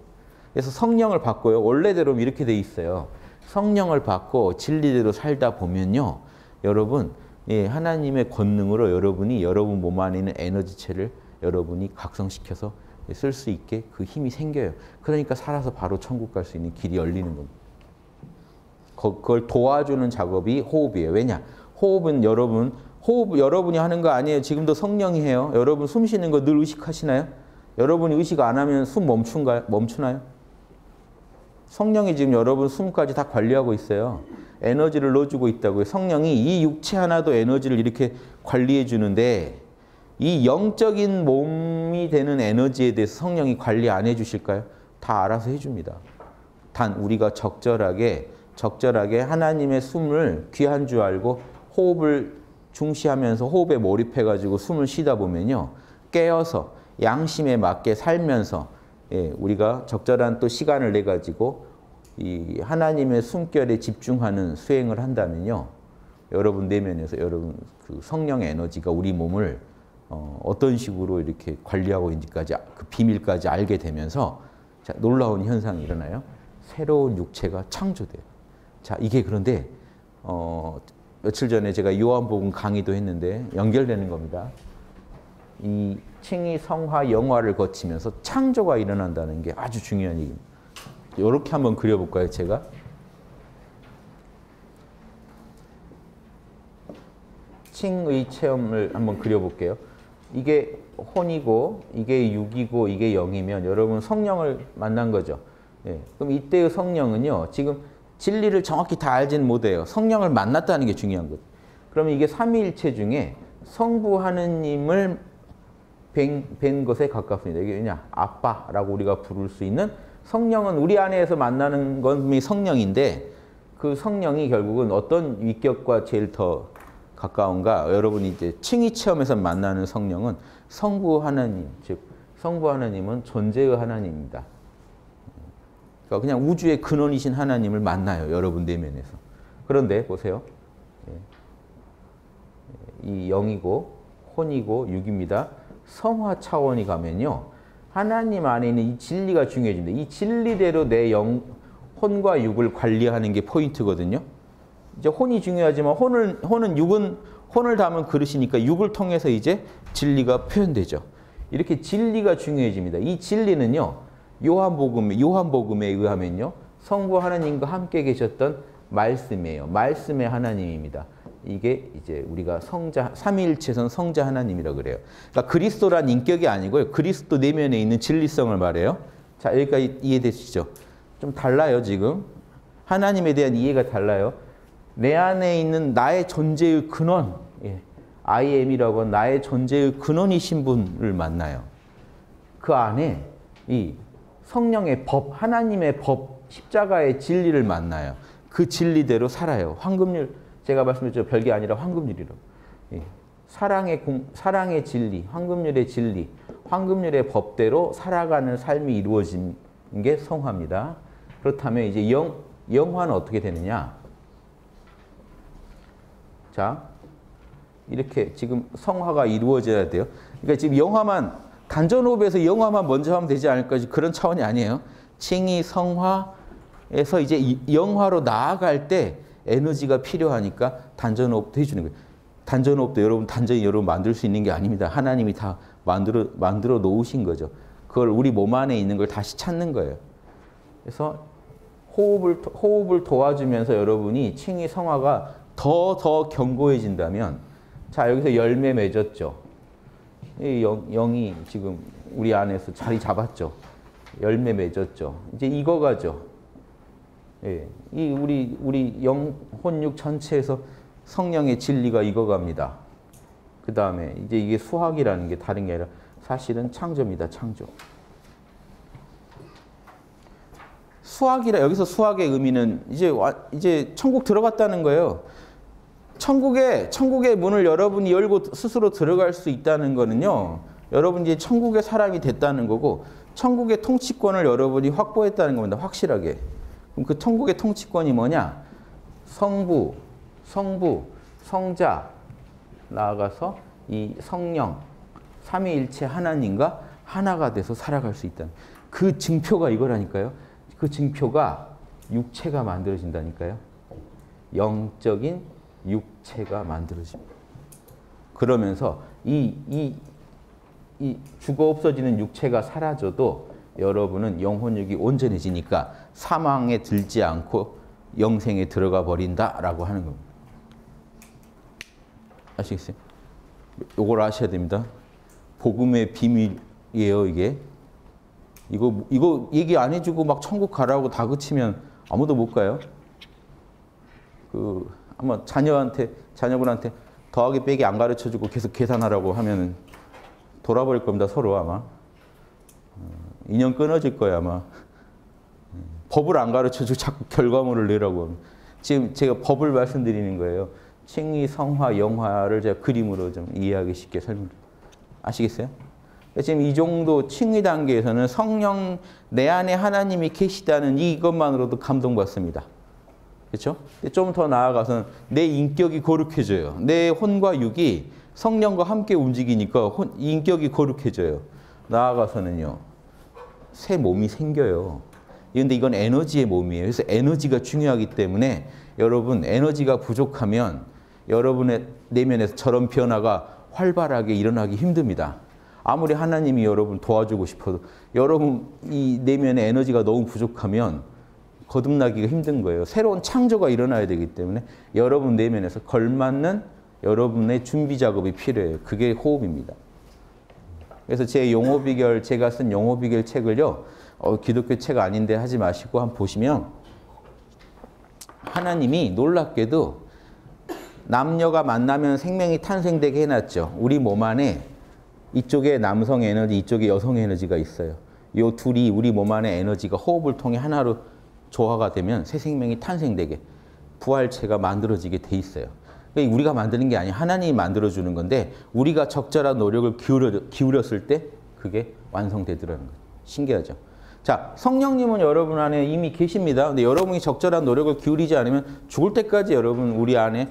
그래서 성령을 받고요. 원래대로 이렇게 돼 있어요. 성령을 받고 진리대로 살다 보면요. 여러분 예, 하나님의 권능으로 여러분이 여러분 몸 안에 있는 에너지체를 여러분이 각성시켜서 쓸 수 있게 그 힘이 생겨요. 그러니까 살아서 바로 천국 갈 수 있는 길이 열리는 겁니다. 그걸 도와주는 작업이 호흡이에요. 왜냐? 호흡은 여러분, 호흡 여러분이 하는 거 아니에요. 지금도 성령이 해요. 여러분 숨 쉬는 거 늘 의식하시나요? 여러분이 의식 안 하면 숨 멈춘가요? 멈추나요? 성령이 지금 여러분 숨까지 다 관리하고 있어요. 에너지를 넣어주고 있다고요. 성령이 이 육체 하나도 에너지를 이렇게 관리해 주는데 이 영적인 몸이 되는 에너지에 대해서 성령이 관리 안 해주실까요? 다 알아서 해줍니다. 단 우리가 적절하게 적절하게 하나님의 숨을 귀한 줄 알고 호흡을 중시하면서 호흡에 몰입해가지고 숨을 쉬다 보면요 깨어서 양심에 맞게 살면서 예, 우리가 적절한 또 시간을 내 가지고 이 하나님의 숨결에 집중하는 수행을 한다면요 여러분 내면에서 여러분 그 성령의 에너지가 우리 몸을 어, 떤 식으로 이렇게 관리하고 있는지까지 그 비밀까지 알게 되면서 자, 놀라운 현상이 일어나요. 새로운 육체가 창조돼요. 자, 이게 그런데 어, 며칠 전에 제가 요한복음 강의도 했는데 연결되는 겁니다. 이 칭의 성화 영화를 거치면서 창조가 일어난다는 게 아주 중요한 얘기입니다. 이렇게 한번 그려볼까요, 제가? 칭의 체험을 한번 그려볼게요. 이게 혼이고 이게 육이고 이게 영이면 여러분 성령을 만난 거죠. 예. 그럼 이때의 성령은요. 지금 진리를 정확히 다 알지는 못해요. 성령을 만났다는 게 중요한 거죠. 그러면 이게 삼위일체 중에 성부 하느님을 뵌, 뵌 것에 가깝습니다. 이게 왜냐? 아빠라고 우리가 부를 수 있는 성령은 우리 안에서 만나는 건 성령인데 그 성령이 결국은 어떤 위격과 제일 더 가까운가? 여러분이 이제 칭의 체험에서 만나는 성령은 성부 하나님, 즉 성부 하나님은 존재의 하나님입니다. 그러니까 그냥 우주의 근원이신 하나님을 만나요. 여러분 내면에서. 그런데 보세요. 예. 이 영이고 혼이고 육입니다. 성화 차원이 가면요. 하나님 안에 있는 이 진리가 중요해진다. 이 진리대로 내 영, 혼과 육을 관리하는 게 포인트거든요. 이제 혼이 중요하지만 혼을 혼은 육은 혼을 담은 그릇이니까 육을 통해서 이제 진리가 표현되죠. 이렇게 진리가 중요해집니다. 이 진리는요. 요한복음 요한복음에 의하면요. 성부 하나님과 함께 계셨던 말씀이에요. 말씀의 하나님입니다. 이게 이제 우리가 성자 삼위일체선 성자 하나님이라 그래요. 그러니까 그리스도란 인격이 아니고요. 그리스도 내면에 있는 진리성을 말해요. 자, 여기까지 이해되시죠? 좀 달라요, 지금. 하나님에 대한 이해가 달라요. 내 안에 있는 나의 존재의 근원, 예, I am이라고 나의 존재의 근원이신 분을 만나요. 그 안에 이 성령의 법, 하나님의 법, 십자가의 진리를 만나요. 그 진리대로 살아요. 황금률, 제가 말씀드렸죠. 별게 아니라 황금률이라고. 예. 사랑의, 공, 사랑의 진리, 황금률의 진리, 황금률의 법대로 살아가는 삶이 이루어진 게 성화입니다. 그렇다면 이제 영, 영화는 어떻게 되느냐? 자, 이렇게 지금 성화가 이루어져야 돼요. 그러니까 지금 영화만 단전호흡에서 영화만 먼저 하면 되지 않을까 그런 차원이 아니에요. 칭의 성화에서 이제 영화로 나아갈 때 에너지가 필요하니까 단전호흡도 해주는 거예요. 단전호흡도 여러분 단전이 여러분 만들 수 있는 게 아닙니다. 하나님이 다 만들어 만들어 놓으신 거죠. 그걸 우리 몸 안에 있는 걸 다시 찾는 거예요. 그래서 호흡을 호흡을 도와주면서 여러분이 칭의 성화가 더 더 견고해진다면 자 여기서 열매 맺었죠. 이 영, 영이 지금 우리 안에서 자리 잡았죠. 열매 맺었죠. 이제 익어가죠. 예, 이 우리 우리 영혼육 전체에서 성령의 진리가 익어갑니다. 그 다음에 이제 이게 수학이라는 게 다른 게 아니라 사실은 창조입니다. 창조. 수학이라 여기서 수학의 의미는 이제 와, 이제 천국 들어갔다는 거예요. 천국에 천국의 문을 여러분이 열고 스스로 들어갈 수 있다는 거는요. 여러분 이제 천국의 사람이 됐다는 거고 천국의 통치권을 여러분이 확보했다는 겁니다. 확실하게. 그럼 그 천국의 통치권이 뭐냐? 성부, 성부, 성자 나아가서 이 성령 삼위일체 하나님과 하나가 돼서 살아갈 수 있다는 그 증표가 이거라니까요. 그 증표가 육체가 만들어진다니까요. 영적인 육체가 만들어집니다. 그러면서 이, 이, 이 죽어 없어지는 육체가 사라져도 여러분은 영혼육이 온전해지니까 사망에 들지 않고 영생에 들어가 버린다라고 하는 겁니다. 아시겠어요? 요걸 아셔야 됩니다. 복음의 비밀이에요, 이게. 이거 이거 얘기 안 해주고 막 천국 가라고 다그치면 아무도 못 가요. 그 아마 자녀한테 자녀분한테 더하기 빼기 안 가르쳐주고 계속 계산하라고 하면은 돌아버릴 겁니다 서로 아마 어, 인연 끊어질 거야 아마 법을 안 가르쳐주고 자꾸 결과물을 내라고 지금 제가 법을 말씀드리는 거예요 칭의 성화 영화를 제가 그림으로 좀 이해하기 쉽게 설명 아시겠어요? 지금 이 정도 칭의 단계에서는 성령 내 안에 하나님이 계시다는 이것만으로도 감동받습니다. 그렇죠? 좀 더 나아가서는 내 인격이 거룩해져요. 내 혼과 육이 성령과 함께 움직이니까 혼, 인격이 거룩해져요. 나아가서는요. 새 몸이 생겨요. 그런데 이건 에너지의 몸이에요. 그래서 에너지가 중요하기 때문에 여러분 에너지가 부족하면 여러분의 내면에서 저런 변화가 활발하게 일어나기 힘듭니다. 아무리 하나님이 여러분 도와주고 싶어도 여러분 이 내면의 에너지가 너무 부족하면 거듭나기가 힘든 거예요. 새로운 창조가 일어나야 되기 때문에 여러분 내면에서 걸맞는 여러분의 준비 작업이 필요해요. 그게 호흡입니다. 그래서 제 용어 비결 제가 쓴 용어 비결 책을요. 어, 기독교 책 아닌데 하지 마시고 한번 보시면 하나님이 놀랍게도 남녀가 만나면 생명이 탄생되게 해놨죠. 우리 몸 안에 이쪽에 남성 에너지, 이쪽에 여성 에너지가 있어요. 이 둘이 우리 몸 안에 에너지가 호흡을 통해 하나로 조화가 되면 새 생명이 탄생되게 부활체가 만들어지게 돼 있어요. 우리가 만드는 게 아니야. 하나님이 만들어주는 건데 우리가 적절한 노력을 기울여, 기울였을 때 그게 완성되더라는 거예요. 신기하죠? 자, 성령님은 여러분 안에 이미 계십니다. 근데 여러분이 적절한 노력을 기울이지 않으면 죽을 때까지 여러분 우리 안에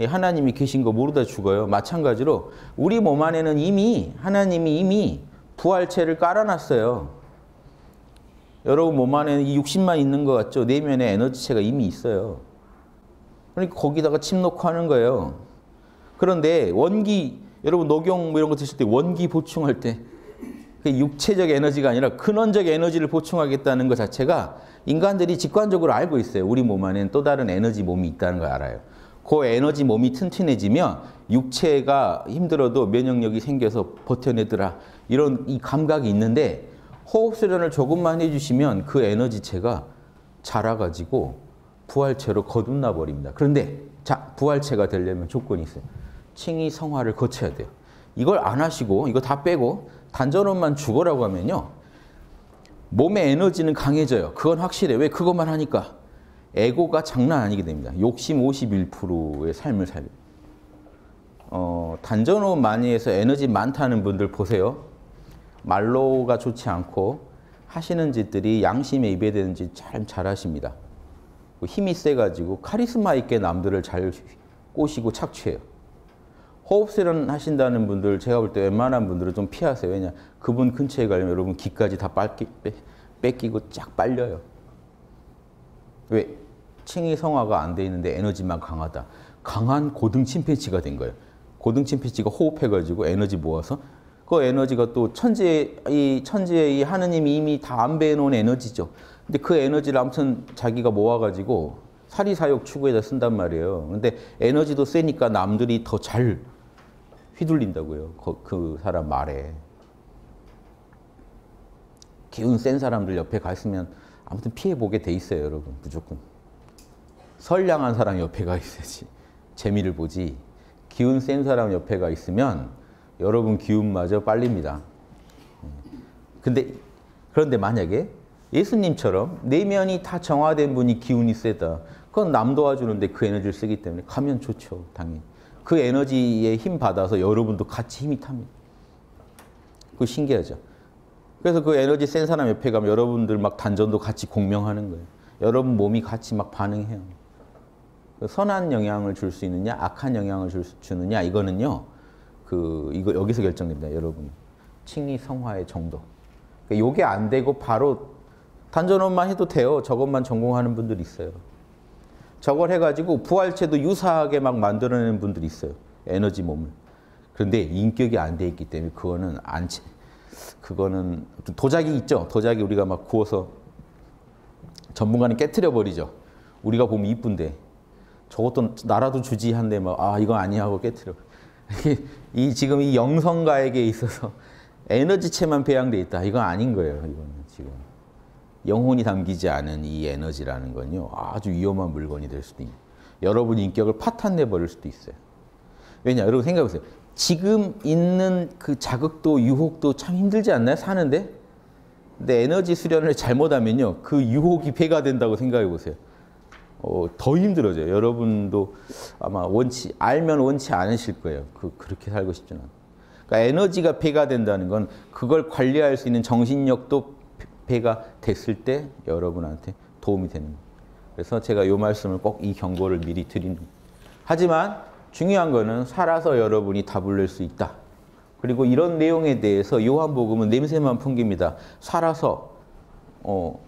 하나님이 계신 거 모르다 죽어요. 마찬가지로 우리 몸 안에는 이미 하나님이 이미 부활체를 깔아놨어요. 여러분 몸 안에는 이 육신만 있는 것 같죠? 내면에 에너지체가 이미 있어요. 그러니까 거기다가 침 놓고 하는 거예요. 그런데 원기, 여러분 녹용 뭐 이런 거 드실 때 원기 보충할 때 육체적 에너지가 아니라 근원적 에너지를 보충하겠다는 것 자체가 인간들이 직관적으로 알고 있어요. 우리 몸 안에는 또 다른 에너지 몸이 있다는 걸 알아요. 그 에너지 몸이 튼튼해지면 육체가 힘들어도 면역력이 생겨서 버텨내더라. 이런 이 감각이 있는데 호흡 수련을 조금만 해주시면 그 에너지체가 자라가지고 부활체로 거듭나 버립니다. 그런데 자 부활체가 되려면 조건이 있어요. 칭의 성화를 거쳐야 돼요. 이걸 안 하시고 이거 다 빼고 단전원만 죽어라고 하면요. 몸의 에너지는 강해져요. 그건 확실해. 왜 그것만 하니까 에고가 장난 아니게 됩니다. 욕심 51%의 삶을 살요. 어, 단전호흡 많이 해서 에너지 많다는 분들 보세요. 말로가 좋지 않고 하시는 짓들이 양심에 입에 되는 짓참 잘하십니다. 힘이 세가지고 카리스마 있게 남들을 잘 꼬시고 착취해요. 호흡세련 하신다는 분들 제가 볼 때 웬만한 분들은 좀 피하세요. 왜냐 그분 근처에 가려면 여러분 기까지 다 뺏기, 뺏기고 쫙 빨려요. 왜? 칭의 성화가 안 돼 있는데 에너지만 강하다. 강한 고등 침팬지가 된 거예요. 고등 침팬지가 호흡해가지고 에너지 모아서 그 에너지가 또 천지의 이 천지의 이 하느님이 이미 다 안배해 놓은 에너지죠. 근데 그 에너지를 아무튼 자기가 모아가지고 사리사욕 추구에다 쓴단 말이에요. 근데 에너지도 세니까 남들이 더 잘 휘둘린다고요. 그, 그 사람 말에. 기운 센 사람들 옆에 가 있으면 아무튼 피해 보게 돼 있어요, 여러분. 무조건. 선량한 사람 옆에 가 있어야지. 재미를 보지. 기운 센 사람 옆에 가 있으면 여러분 기운마저 빨립니다. 근데 그런데 만약에 예수님처럼 내면이 다 정화된 분이 기운이 세다. 그건 남 도와주는데 그 에너지를 쓰기 때문에 가면 좋죠, 당연히. 그 에너지에 힘 받아서 여러분도 같이 힘이 탑니다. 그 신기하죠. 그래서 그 에너지 센 사람 옆에 가면 여러분들 막 단전도 같이 공명하는 거예요. 여러분 몸이 같이 막 반응해요. 그 선한 영향을 줄 수 있느냐, 악한 영향을 줄 수, 주느냐 이거는요. 그 이거 여기서 결정됩니다, 여러분. 칭의 성화의 정도. 그러니까 요게 안 되고 바로 단전원만 해도 돼요. 저것만 전공하는 분들 있어요. 저걸 해가지고 부활체도 유사하게 막 만들어내는 분들이 있어요. 에너지 몸을. 그런데 인격이 안 돼 있기 때문에 그거는 안, 그거는 도자기 있죠. 도자기 우리가 막 구워서 전문가는 깨트려 버리죠. 우리가 보면 이쁜데 저것도 나라도 주지 한데 막아 이거 아니야 하고 깨트려. 이 지금 이 영성가에게 있어서 에너지체만 배양돼 있다. 이건 아닌 거예요. 이거는 지금. 영혼이 담기지 않은 이 에너지라는 건요 아주 위험한 물건이 될 수도 있는 여러분 인격을 파탄 내 버릴 수도 있어요. 왜냐 여러분 생각해 보세요. 지금 있는 그 자극도 유혹도 참 힘들지 않나요? 사는데? 근데 에너지 수련을 잘못하면요 그 유혹이 배가 된다고 생각해 보세요. 어, 더 힘들어져요. 여러분도 아마 원치 알면 원치 않으실 거예요. 그 그렇게 살고 싶지는 않아요. 그러니까 에너지가 배가 된다는 건 그걸 관리할 수 있는 정신력도 배가 됐을 때 여러분한테 도움이 되는 거예요. 그래서 제가 이 말씀을 꼭 이 경고를 미리 드리는 거예요. 하지만 중요한 거는 살아서 여러분이 답을 낼 수 있다. 그리고 이런 내용에 대해서 요한복음은 냄새만 풍깁니다. 살아서 어,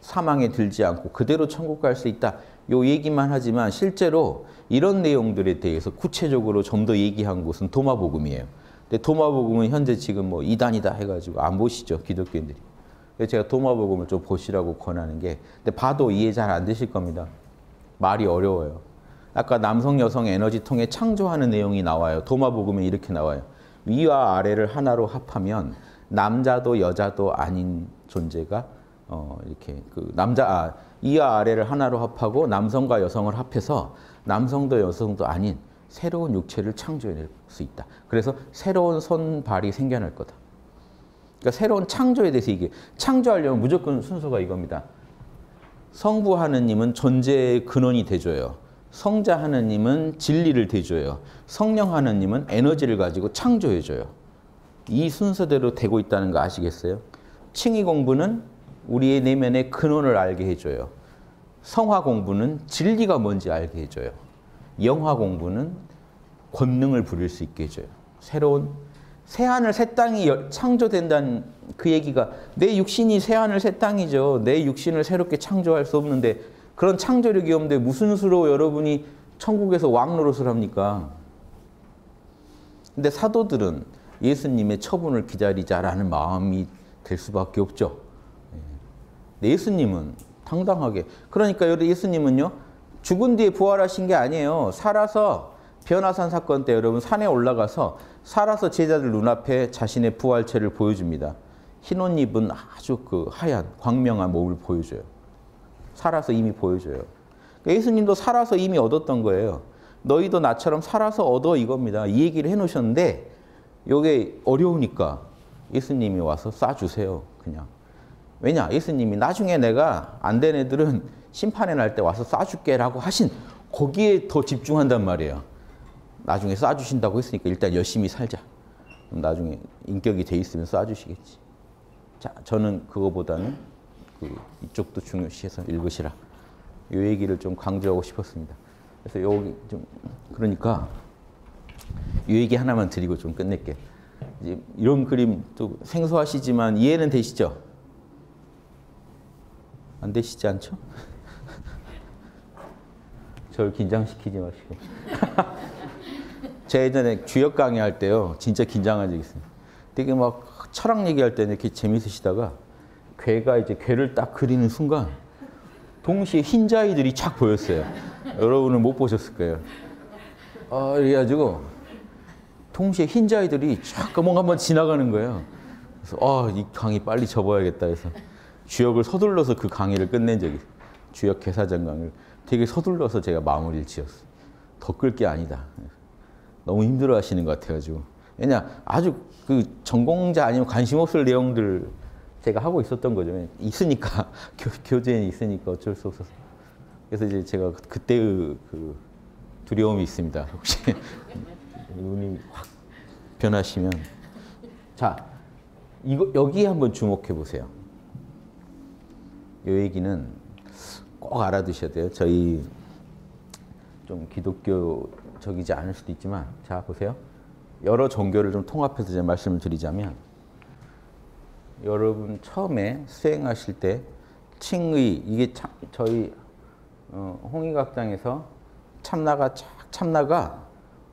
사망에 들지 않고 그대로 천국 갈 수 있다. 요 얘기만 하지만 실제로 이런 내용들에 대해서 구체적으로 좀 더 얘기한 곳은 도마복음이에요. 근데 도마복음은 현재 지금 뭐 이단이다 해가지고 안 보시죠 기독교인들이. 제가 도마복음을 좀 보시라고 권하는 게, 근데 봐도 이해 잘 안 되실 겁니다. 말이 어려워요. 아까 남성 여성 에너지통에 창조하는 내용이 나와요. 도마복음에 이렇게 나와요. 위와 아래를 하나로 합하면 남자도 여자도 아닌 존재가 어 이렇게 그 남자 아 이와 아래를 하나로 합하고 남성과 여성을 합해서 남성도 여성도 아닌 새로운 육체를 창조해낼 수 있다. 그래서 새로운 손발이 생겨날 거다. 그러니까 새로운 창조에 대해서 이게 창조하려면 무조건 순서가 이겁니다. 성부 하느님은 존재의 근원이 돼줘요. 성자 하느님은 진리를 대줘요. 성령 하느님은 에너지를 가지고 창조해줘요. 이 순서대로 되고 있다는 거 아시겠어요? 칭의 공부는 우리의 내면의 근원을 알게 해줘요. 성화 공부는 진리가 뭔지 알게 해줘요. 영화 공부는 권능을 부릴 수 있게 해줘요. 새로운 새하늘 새 땅이 창조된다는 그 얘기가 내 육신이 새하늘 새 땅이죠. 내 육신을 새롭게 창조할 수 없는데 그런 창조력이 없는데 무슨 수로 여러분이 천국에서 왕 노릇을 합니까? 근데 사도들은 예수님의 처분을 기다리자라는 마음이 될 수밖에 없죠. 네, 예수님은 당당하게 그러니까 예수님은요 죽은 뒤에 부활하신 게 아니에요. 살아서 변화산 사건 때 여러분 산에 올라가서 살아서 제자들 눈앞에 자신의 부활체를 보여줍니다. 흰옷 입은 아주 그 하얀 광명한 몸을 보여줘요. 살아서 이미 보여줘요. 그러니까 예수님도 살아서 이미 얻었던 거예요. 너희도 나처럼 살아서 얻어 이겁니다. 이 얘기를 해놓으셨는데 이게 어려우니까 예수님이 와서 쏴주세요. 그냥. 왜냐? 예수님이 나중에 내가 안 된 애들은 심판에 날때 와서 쏴줄게 라고 하신 거기에 더 집중한단 말이에요. 나중에 쏴주신다고 했으니까 일단 열심히 살자. 나중에 인격이 돼 있으면 쏴주시겠지. 자, 저는 그거보다는 그 이쪽도 중요시해서 읽으시라. 이 얘기를 좀 강조하고 싶었습니다. 그래서 여기 좀 그러니까 이 얘기 하나만 드리고 좀 끝낼게. 이제 이런 그림 또 생소하시지만 이해는 되시죠? 안 되시지 않죠? *laughs* 저를 긴장시키지 마시고. *laughs* 제가 예전에 주역 강의할 때요, 진짜 긴장한 적 있어요. 되게 막 철학 얘기할 때는 이렇게 재밌으시다가 괴가 이제 괴를 딱 그리는 순간 동시에 흰자이들이 착 보였어요. 여러분은 못 보셨을 거예요. 아, 그래가지고 동시에 흰자이들이 쫙 뭔가 한번 지나가는 거예요. 그래서 아, 이 강의 빨리 접어야겠다 해서 주역을 서둘러서 그 강의를 끝낸 적이 있어요. 주역 개사전 강의를 되게 서둘러서 제가 마무리를 지었어요. 더 끌 게 아니다. 너무 힘들어 하시는 것 같아가지고. 왜냐, 아주 그 전공자 아니면 관심 없을 내용들 제가 하고 있었던 거죠. 있으니까, *laughs* 교, 재에 있으니까 어쩔 수 없어서. 그래서 이제 제가 그때의 그 두려움이 있습니다. 혹시 *laughs* 눈이 확 변하시면. 자, 이거, 여기 한번 주목해 보세요. 이 얘기는 꼭 알아두셔야 돼요. 저희 좀 기독교 적이지 않을 수도 있지만, 자, 보세요. 여러 종교를 좀 통합해서 제가 말씀을 드리자면, 여러분 처음에 수행하실 때 칭의 이게 참, 저희 어, 홍익학당에서 참나가 참나가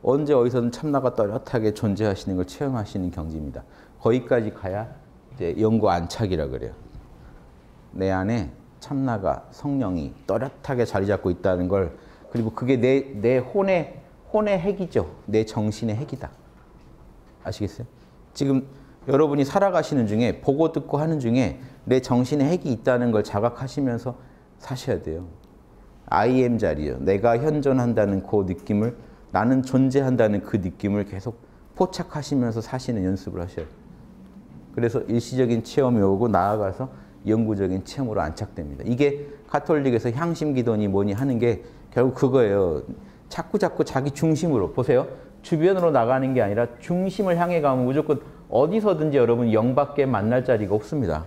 언제 어디서든 참나가 또렷하게 존재하시는 걸 체험하시는 경지입니다. 거기까지 가야 이제 영구 안착이라 그래요. 내 안에 참나가 성령이 또렷하게 자리 잡고 있다는 걸 그리고 그게 내, 내 혼의 혼의 핵이죠. 내 정신의 핵이다. 아시겠어요? 지금 여러분이 살아가시는 중에 보고 듣고 하는 중에 내 정신의 핵이 있다는 걸 자각하시면서 사셔야 돼요. I am 자리요. 내가 현존한다는 그 느낌을 나는 존재한다는 그 느낌을 계속 포착하시면서 사시는 연습을 하셔야 돼요. 그래서 일시적인 체험이 오고 나아가서 영구적인 체험으로 안착됩니다. 이게 카톨릭에서 향심기도니 뭐니 하는 게 결국 그거예요. 자꾸 자꾸 자기 중심으로 보세요. 주변으로 나가는 게 아니라 중심을 향해 가면 무조건 어디서든지 여러분 영밖에 만날 자리가 없습니다.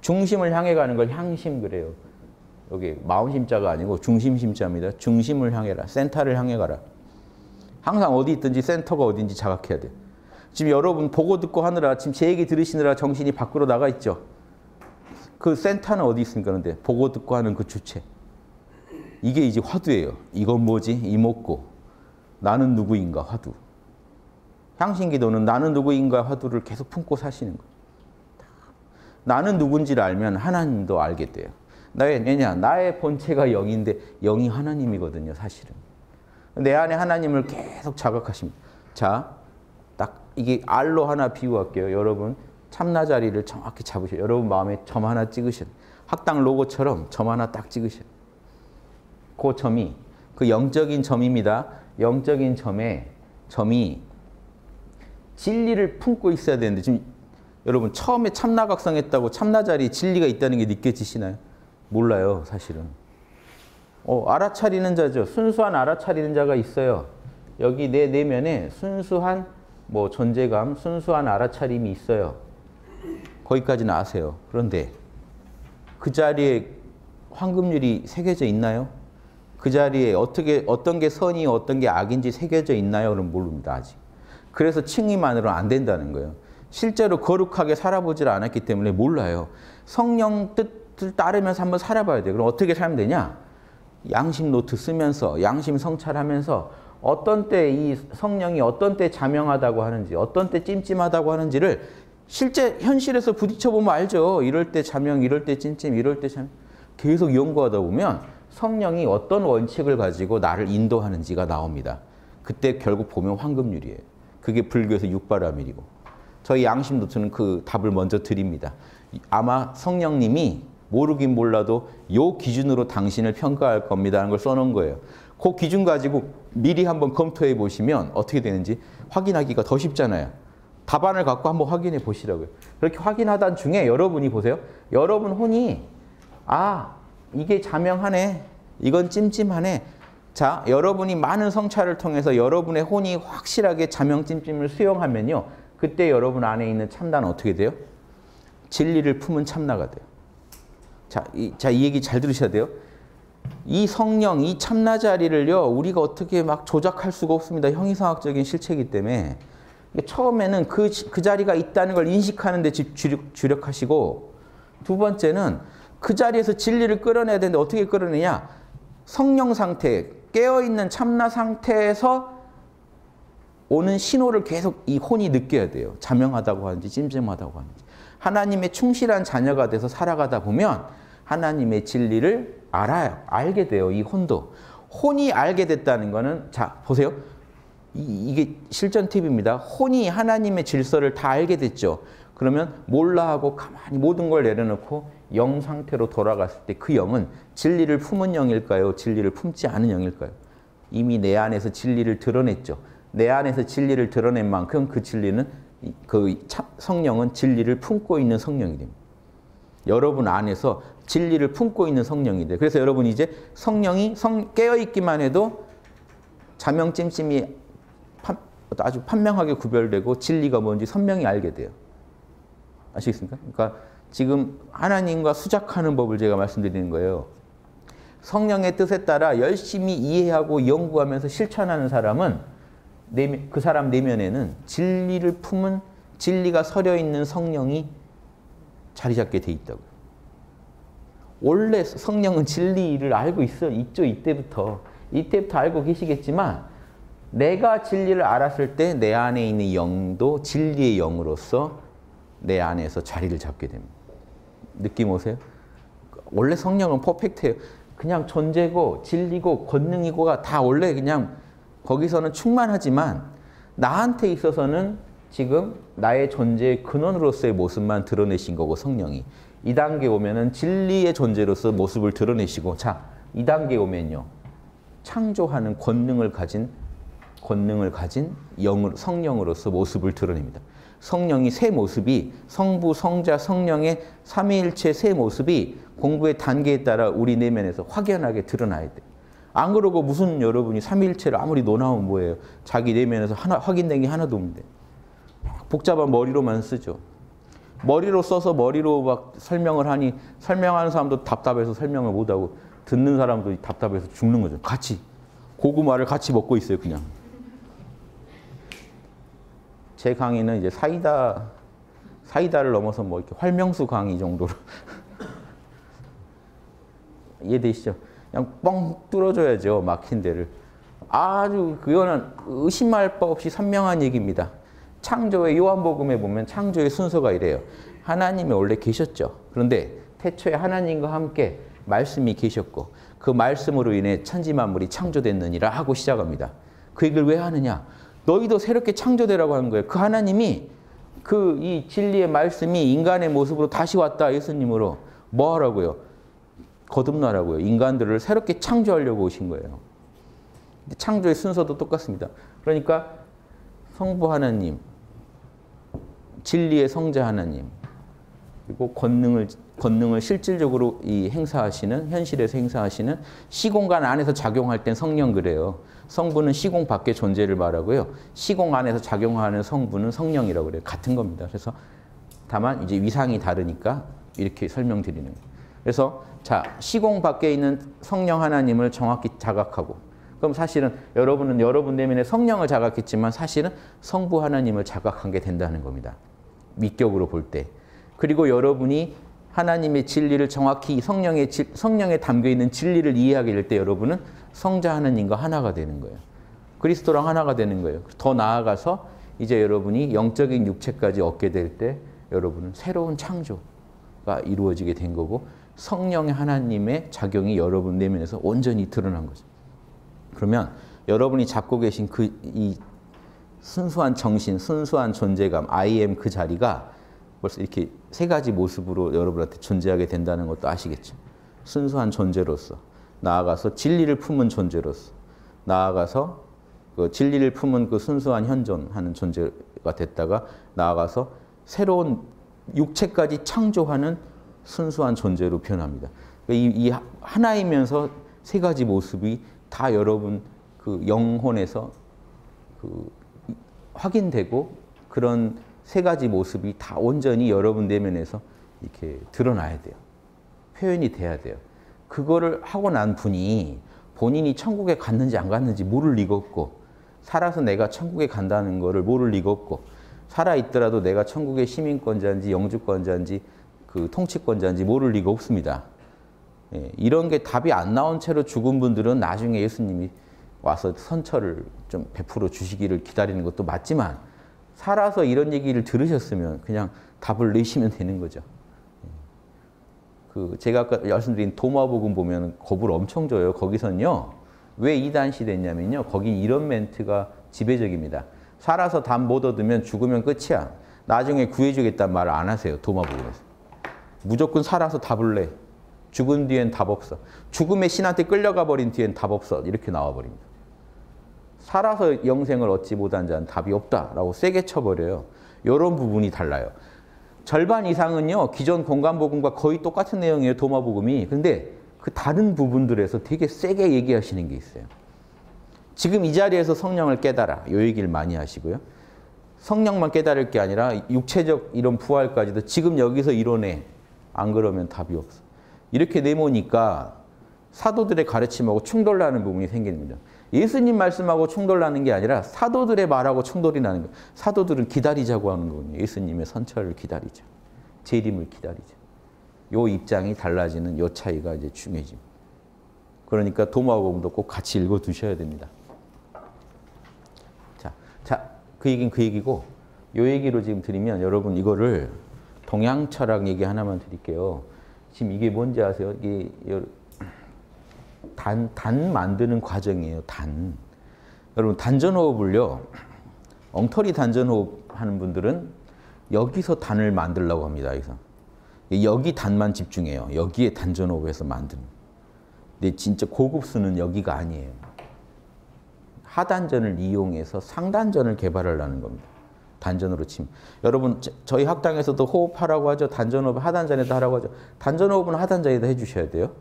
중심을 향해 가는 걸 향심 그래요. 여기 마음심자가 아니고 중심심자입니다. 중심을 향해라. 센터를 향해 가라. 항상 어디 있든지 센터가 어딘지 자각해야 돼. 지금 여러분 보고 듣고 하느라 지금 제 얘기 들으시느라 정신이 밖으로 나가 있죠. 그 센터는 어디 있습니까? 그런데 보고 듣고 하는 그 주체. 이게 이제 화두예요. 이건 뭐지? 이목구. 나는 누구인가? 화두. 향신기도는 나는 누구인가 화두를 계속 품고 사시는 거예요. 나는 누군지를 알면 하나님도 알게 돼요. 나의 왜냐 나의 본체가 영인데 영이 하나님이거든요, 사실은. 내 안에 하나님을 계속 자각하십니다. 자, 딱 이게 알로 하나 비유할게요. 여러분 참나 자리를 정확히 잡으셔. 여러분 마음에 점 하나 찍으셔. 학당 로고처럼 점 하나 딱 찍으셔. 그 점이 그 영적인 점입니다. 영적인 점에 점이 진리를 품고 있어야 되는데 지금 여러분 처음에 참나각성했다고 참나자리 진리가 있다는 게 느껴지시나요? 몰라요 사실은. 어, 알아차리는 자죠. 순수한 알아차리는 자가 있어요. 여기 내 내면에 순수한 뭐 존재감, 순수한 알아차림이 있어요. 거기까지는 아세요. 그런데 그 자리에 황금률이 새겨져 있나요? 그 자리에 어떻게 어떤 게 선이 어떤 게 악인지 새겨져 있나요? 그럼 모릅니다 아직. 그래서 칭의만으로는 안 된다는 거예요. 실제로 거룩하게 살아보질 않았기 때문에 몰라요. 성령 뜻을 따르면서 한번 살아봐야 돼요. 그럼 어떻게 살면 되냐? 양심 노트 쓰면서 양심 성찰하면서 어떤 때 이 성령이 어떤 때 자명하다고 하는지 어떤 때 찜찜하다고 하는지를 실제 현실에서 부딪혀 보면 알죠. 이럴 때 자명, 이럴 때 찜찜, 이럴 때 자명. 계속 연구하다 보면 성령이 어떤 원칙을 가지고 나를 인도하는지가 나옵니다. 그때 결국 보면 황금률이에요. 그게 불교에서 육바라밀이고 저희 양심 노트는 그 답을 먼저 드립니다. 아마 성령님이 모르긴 몰라도 요 기준으로 당신을 평가할 겁니다 하는 걸 써놓은 거예요. 그 기준 가지고 미리 한번 검토해 보시면 어떻게 되는지 확인하기가 더 쉽잖아요. 답안을 갖고 한번 확인해 보시라고요. 그렇게 확인하던 중에 여러분이 보세요. 여러분 혼이 아 이게 자명하네. 이건 찜찜하네. 자, 여러분이 많은 성찰을 통해서 여러분의 혼이 확실하게 자명 찜찜을 수용하면요. 그때 여러분 안에 있는 참나는 어떻게 돼요? 진리를 품은 참나가 돼요. 자, 이, 자, 이 얘기 잘 들으셔야 돼요. 이 성령, 이 참나 자리를요, 우리가 어떻게 막 조작할 수가 없습니다. 형이상학적인 실체이기 때문에. 처음에는 그, 그 자리가 있다는 걸 인식하는 데 주력, 주력하시고, 두 번째는 그 자리에서 진리를 끌어내야 되는데 어떻게 끌어내냐? 성령 상태, 깨어있는 참나 상태에서 오는 신호를 계속 이 혼이 느껴야 돼요. 자명하다고 하는지 찜찜하다고 하는지. 하나님의 충실한 자녀가 돼서 살아가다 보면 하나님의 진리를 알아요. 알게 돼요. 이 혼도. 혼이 알게 됐다는 거는 자 보세요. 이, 게 실전 팁입니다. 혼이 하나님의 질서를 다 알게 됐죠. 그러면 몰라 하고 가만히 모든 걸 내려놓고 영 상태로 돌아갔을 때 그 영은 진리를 품은 영일까요? 진리를 품지 않은 영일까요? 이미 내 안에서 진리를 드러냈죠. 내 안에서 진리를 드러낸 만큼 그 진리는 그 성령은 진리를 품고 있는 성령이 됩니다. 여러분 안에서 진리를 품고 있는 성령이 돼. 그래서 여러분 이제 성령이 성, 깨어 있기만 해도 자명 찜찜이 아주 판명하게 구별되고 진리가 뭔지 선명히 알게 돼요. 아시겠습니까? 그러니까 지금 하나님과 수작하는 법을 제가 말씀드리는 거예요. 성령의 뜻에 따라 열심히 이해하고 연구하면서 실천하는 사람은 그 사람 내면에는 진리를 품은 진리가 서려 있는 성령이 자리 잡게 돼 있다고. 원래 성령은 진리를 알고 있어 있죠 이때부터 이때부터 알고 계시겠지만 내가 진리를 알았을 때 내 안에 있는 영도 진리의 영으로서 내 안에서 자리를 잡게 됩니다. 느낌 오세요? 원래 성령은 퍼펙트해요. 그냥 존재고 진리고 권능이고가 다 원래 그냥 거기서는 충만하지만 나한테 있어서는 지금 나의 존재의 근원으로서의 모습만 드러내신 거고 성령이 이 단계 오면은 진리의 존재로서 모습을 드러내시고 자, 이 단계 오면요. 창조하는 권능을 가진 권능을 가진 영으로 성령으로서 모습을 드러냅니다. 성령이 새 모습이 성부, 성자, 성령의 삼위일체 새 모습이 공부의 단계에 따라 우리 내면에서 확연하게 드러나야 돼. 안 그러고 무슨 여러분이 삼위일체를 아무리 논하면 뭐예요? 자기 내면에서 하나 확인된 게 하나도 없는데. 복잡한 머리로만 쓰죠. 머리로 써서 머리로 막 설명을 하니 설명하는 사람도 답답해서 설명을 못하고 듣는 사람도 답답해서 죽는 거죠. 같이 고구마를 같이 먹고 있어요, 그냥. 제 강의는 이제 사이다 사이다를 넘어서 뭐 이렇게 활명수 강의 정도로 *laughs* 이해되시죠? 그냥 뻥 뚫어줘야죠 막힌 데를 아주 그거는 의심할 바 없이 선명한 얘기입니다. 창조의 요한복음에 보면 창조의 순서가 이래요. 하나님이 원래 계셨죠. 그런데 태초에 하나님과 함께 말씀이 계셨고 그 말씀으로 인해 천지 만물이 창조됐느니라 하고 시작합니다. 그 얘기를 왜 하느냐? 너희도 새롭게 창조되라고 하는 거예요. 그 하나님이 그 이 진리의 말씀이 인간의 모습으로 다시 왔다 예수님으로 뭐 하라고요? 거듭나라고요. 인간들을 새롭게 창조하려고 오신 거예요. 창조의 순서도 똑같습니다. 그러니까 성부 하나님, 진리의 성자 하나님, 그리고 권능을 권능을 실질적으로 이 행사하시는 현실에서 행사하시는 시공간 안에서 작용할 땐 성령 그래요. 성부는 시공 밖의 존재를 말하고요. 시공 안에서 작용하는 성부는 성령이라고 그래요. 같은 겁니다. 그래서 다만 이제 위상이 다르니까 이렇게 설명드리는 거예요. 그래서 자, 시공 밖에 있는 성령 하나님을 정확히 자각하고 그럼 사실은 여러분은 여러분 내면에 성령을 자각했지만 사실은 성부 하나님을 자각한 게 된다는 겁니다. 미격으로 볼 때. 그리고 여러분이 하나님의 진리를 정확히 성령의 성령에 담겨 있는 진리를 이해하게 될 때 여러분은 성자 하나님과 하나가 되는 거예요. 그리스도랑 하나가 되는 거예요. 더 나아가서 이제 여러분이 영적인 육체까지 얻게 될 때 여러분은 새로운 창조가 이루어지게 된 거고 성령의 하나님의 작용이 여러분 내면에서 온전히 드러난 거죠. 그러면 여러분이 잡고 계신 그 이 순수한 정신, 순수한 존재감, I am 그 자리가 벌써 이렇게 세 가지 모습으로 여러분한테 존재하게 된다는 것도 아시겠죠. 순수한 존재로서 나아가서 진리를 품은 존재로서 나아가서 그 진리를 품은 그 순수한 현존하는 존재가 됐다가 나아가서 새로운 육체까지 창조하는 순수한 존재로 표현합니다. 이, 이 하나이면서 세 가지 모습이 다 여러분 그 영혼에서 그 확인되고 그런 세 가지 모습이 다 온전히 여러분 내면에서 이렇게 드러나야 돼요. 표현이 돼야 돼요. 그거를 하고 난 분이 본인이 천국에 갔는지 안 갔는지 모를 리가 없고 살아서 내가 천국에 간다는 거를 모를 리가 없고 살아 있더라도 내가 천국의 시민권자인지 영주권자인지 그 통치권자인지 모를 리가 없습니다. 예, 이런 게 답이 안 나온 채로 죽은 분들은 나중에 예수님이 와서 선처를 좀 베풀어 주시기를 기다리는 것도 맞지만 살아서 이런 얘기를 들으셨으면 그냥 답을 내시면 되는 거죠. 예. 그 제가 아까 말씀드린 도마복음 보면 겁을 엄청 줘요. 거기선요. 왜 이단시 됐냐면요. 거기 이런 멘트가 지배적입니다. 살아서 답못 얻으면 죽으면 끝이야. 나중에 구해주겠다는 말을 안 하세요. 도마복음에서. 무조건 살아서 답을 내. 죽은 뒤엔 답 없어. 죽음의 신한테 끌려가 버린 뒤엔 답 없어. 이렇게 나와 버립니다. 살아서 영생을 얻지 못한 자는 답이 없다라고 세게 쳐버려요. 이런 부분이 달라요. 절반 이상은요. 기존 공간복음과 거의 똑같은 내용이에요. 도마복음이. 근데 그 다른 부분들에서 되게 세게 얘기하시는 게 있어요. 지금 이 자리에서 성령을 깨달아. 요 얘기를 많이 하시고요. 성령만 깨달을 게 아니라 육체적 이런 부활까지도 지금 여기서 이뤄내. 안 그러면 답이 없어. 이렇게 내모니까 사도들의 가르침하고 충돌나는 부분이 생깁니다. 예수님 말씀하고 충돌나는 게 아니라 사도들의 말하고 충돌이 나는 거예요. 사도들은 기다리자고 하는 거거든요. 예수님의 선처를 기다리자. 재림을 기다리자. 요 입장이 달라지는 요 차이가 이제 중요해집니다. 그러니까 도마복음도 꼭 같이 읽어 두셔야 됩니다. 자, 자, 그 얘기는 그 얘기고 요 얘기로 지금 드리면 여러분 이거를 동양 철학 얘기 하나만 드릴게요. 지금 이게 뭔지 아세요? 이게 단, 단 만드는 과정이에요. 단. 여러분 단전호흡을요. 엉터리 단전호흡 하는 분들은 여기서 단을 만들려고 합니다. 여기서. 여기 단만 집중해요. 여기에 단전호흡해서 만드는. 근데 진짜 고급수는 여기가 아니에요. 하단전을 이용해서 상단전을 개발하려는 겁니다. 단전으로 침. 여러분 저희 학당에서도 호흡하라고 하죠. 단전호흡 하단전에다 하라고 하죠. 단전호흡은 하단전에다 해주셔야 돼요.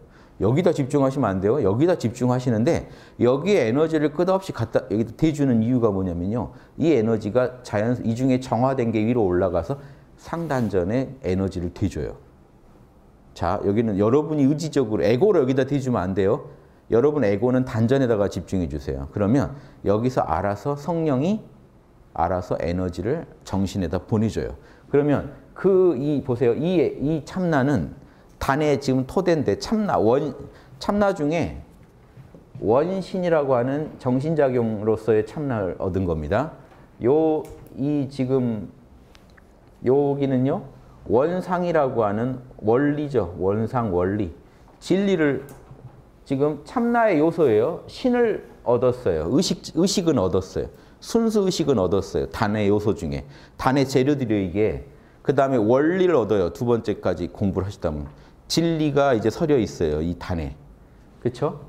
여기다 집중하시면 안 돼요. 여기다 집중하시는데 여기에 에너지를 끝없이 갖다 여기다 대주는 이유가 뭐냐면요. 이 에너지가 자연 이 중에 정화된 게 위로 올라가서 상단전에 에너지를 대줘요. 자, 여기는 여러분이 의지적으로 에고를 여기다 대주면 안 돼요. 여러분 에고는 단전에다가 집중해 주세요. 그러면 여기서 알아서 성령이 알아서 에너지를 정신에다 보내줘요. 그러면 그 이 보세요. 이, 이 참나는 단에 지금 토대인데 참나 원 참나 중에 원신이라고 하는 정신작용으로서의 참나를 얻은 겁니다. 요 이 지금 여기는요 원상이라고 하는 원리죠. 원상 원리 진리를 지금 참나의 요소예요. 신을 얻었어요. 의식 의식은 얻었어요. 순수 의식은 얻었어요. 단의 요소 중에 단의 재료들이 이게 그 다음에 원리를 얻어요. 두 번째까지 공부를 하시다면 진리가 이제 서려 있어요. 이 단에. 그렇죠?